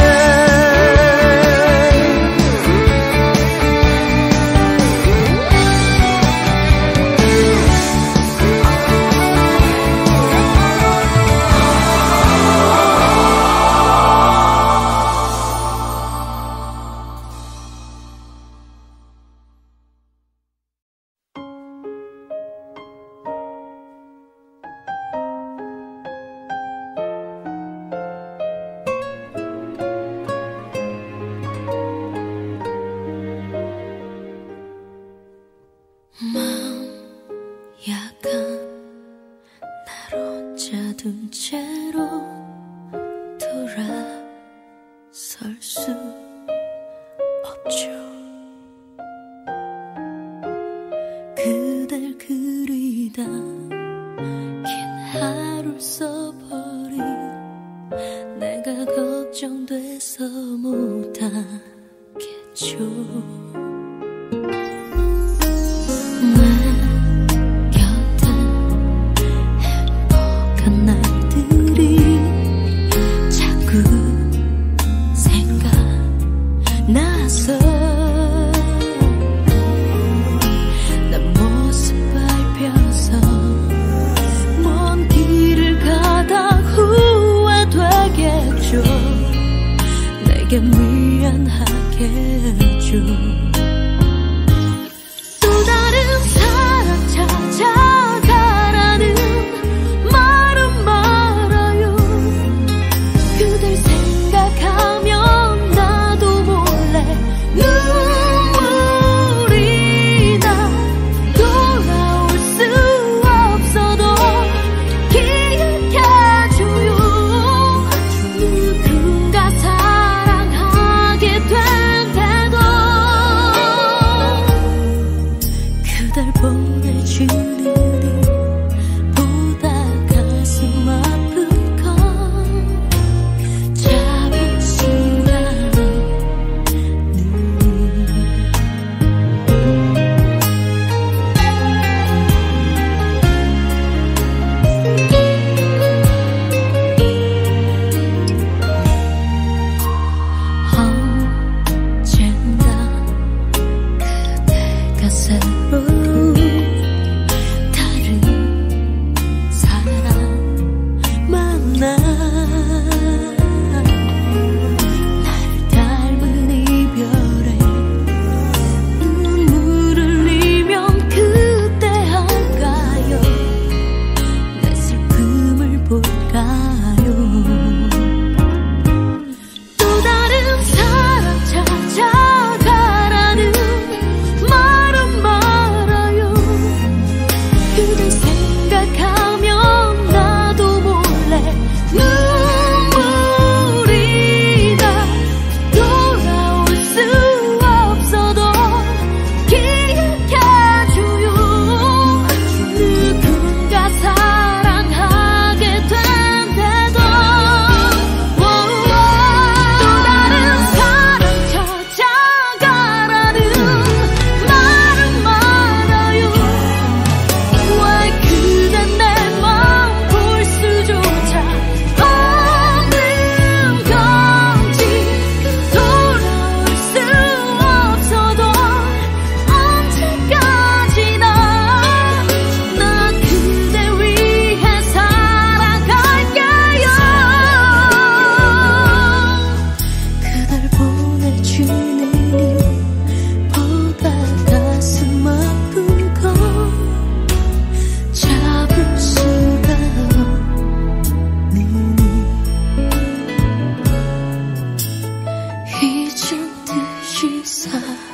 side.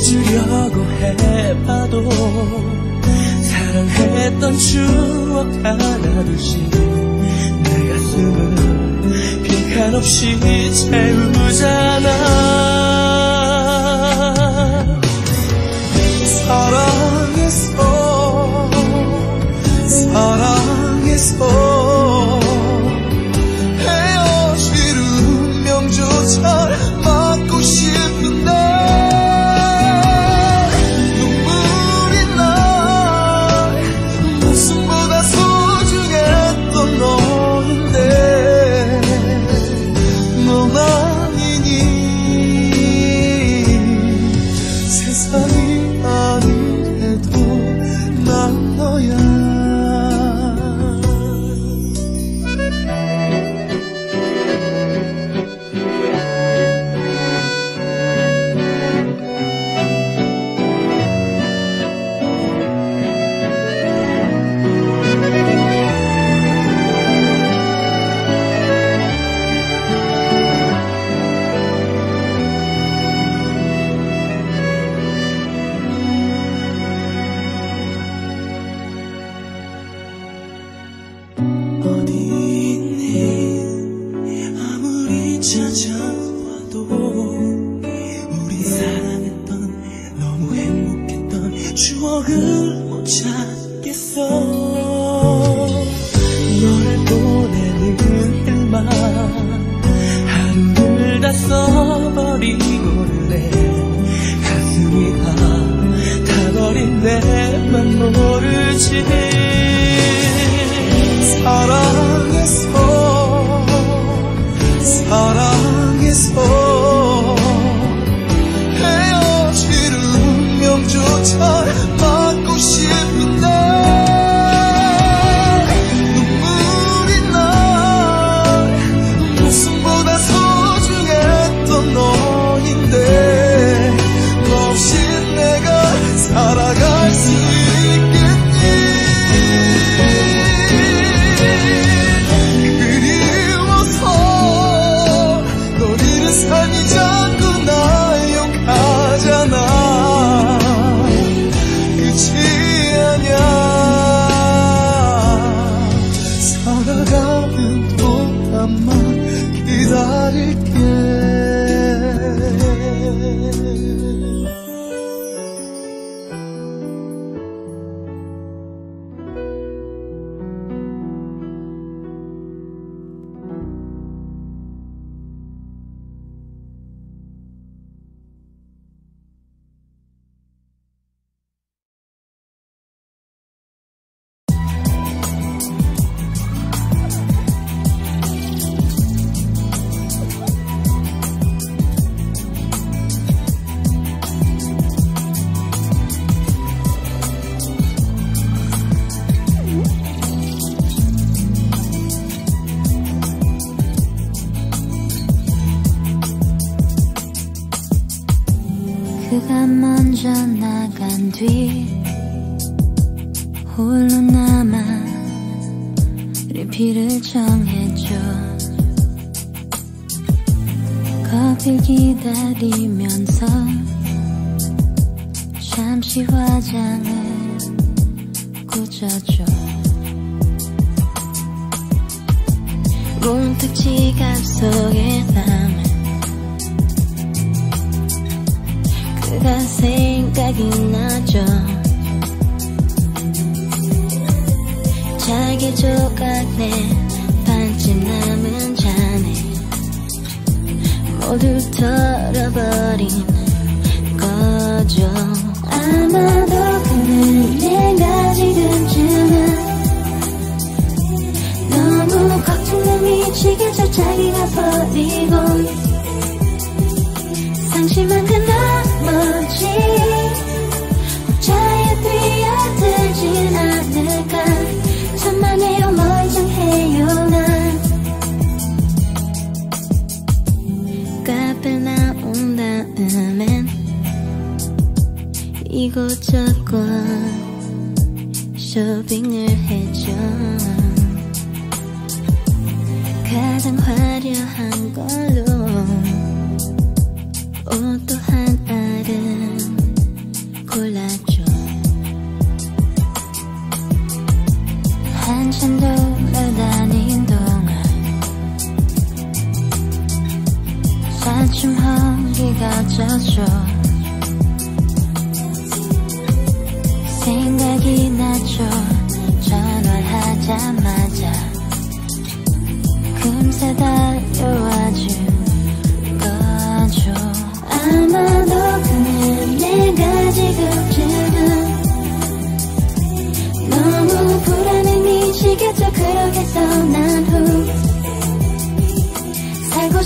잊으려고 해봐도 사랑했던 추억 하나둘씩 내 가슴을 빈칸 없이 채우잖아. 사랑했어. 사랑했어.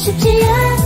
살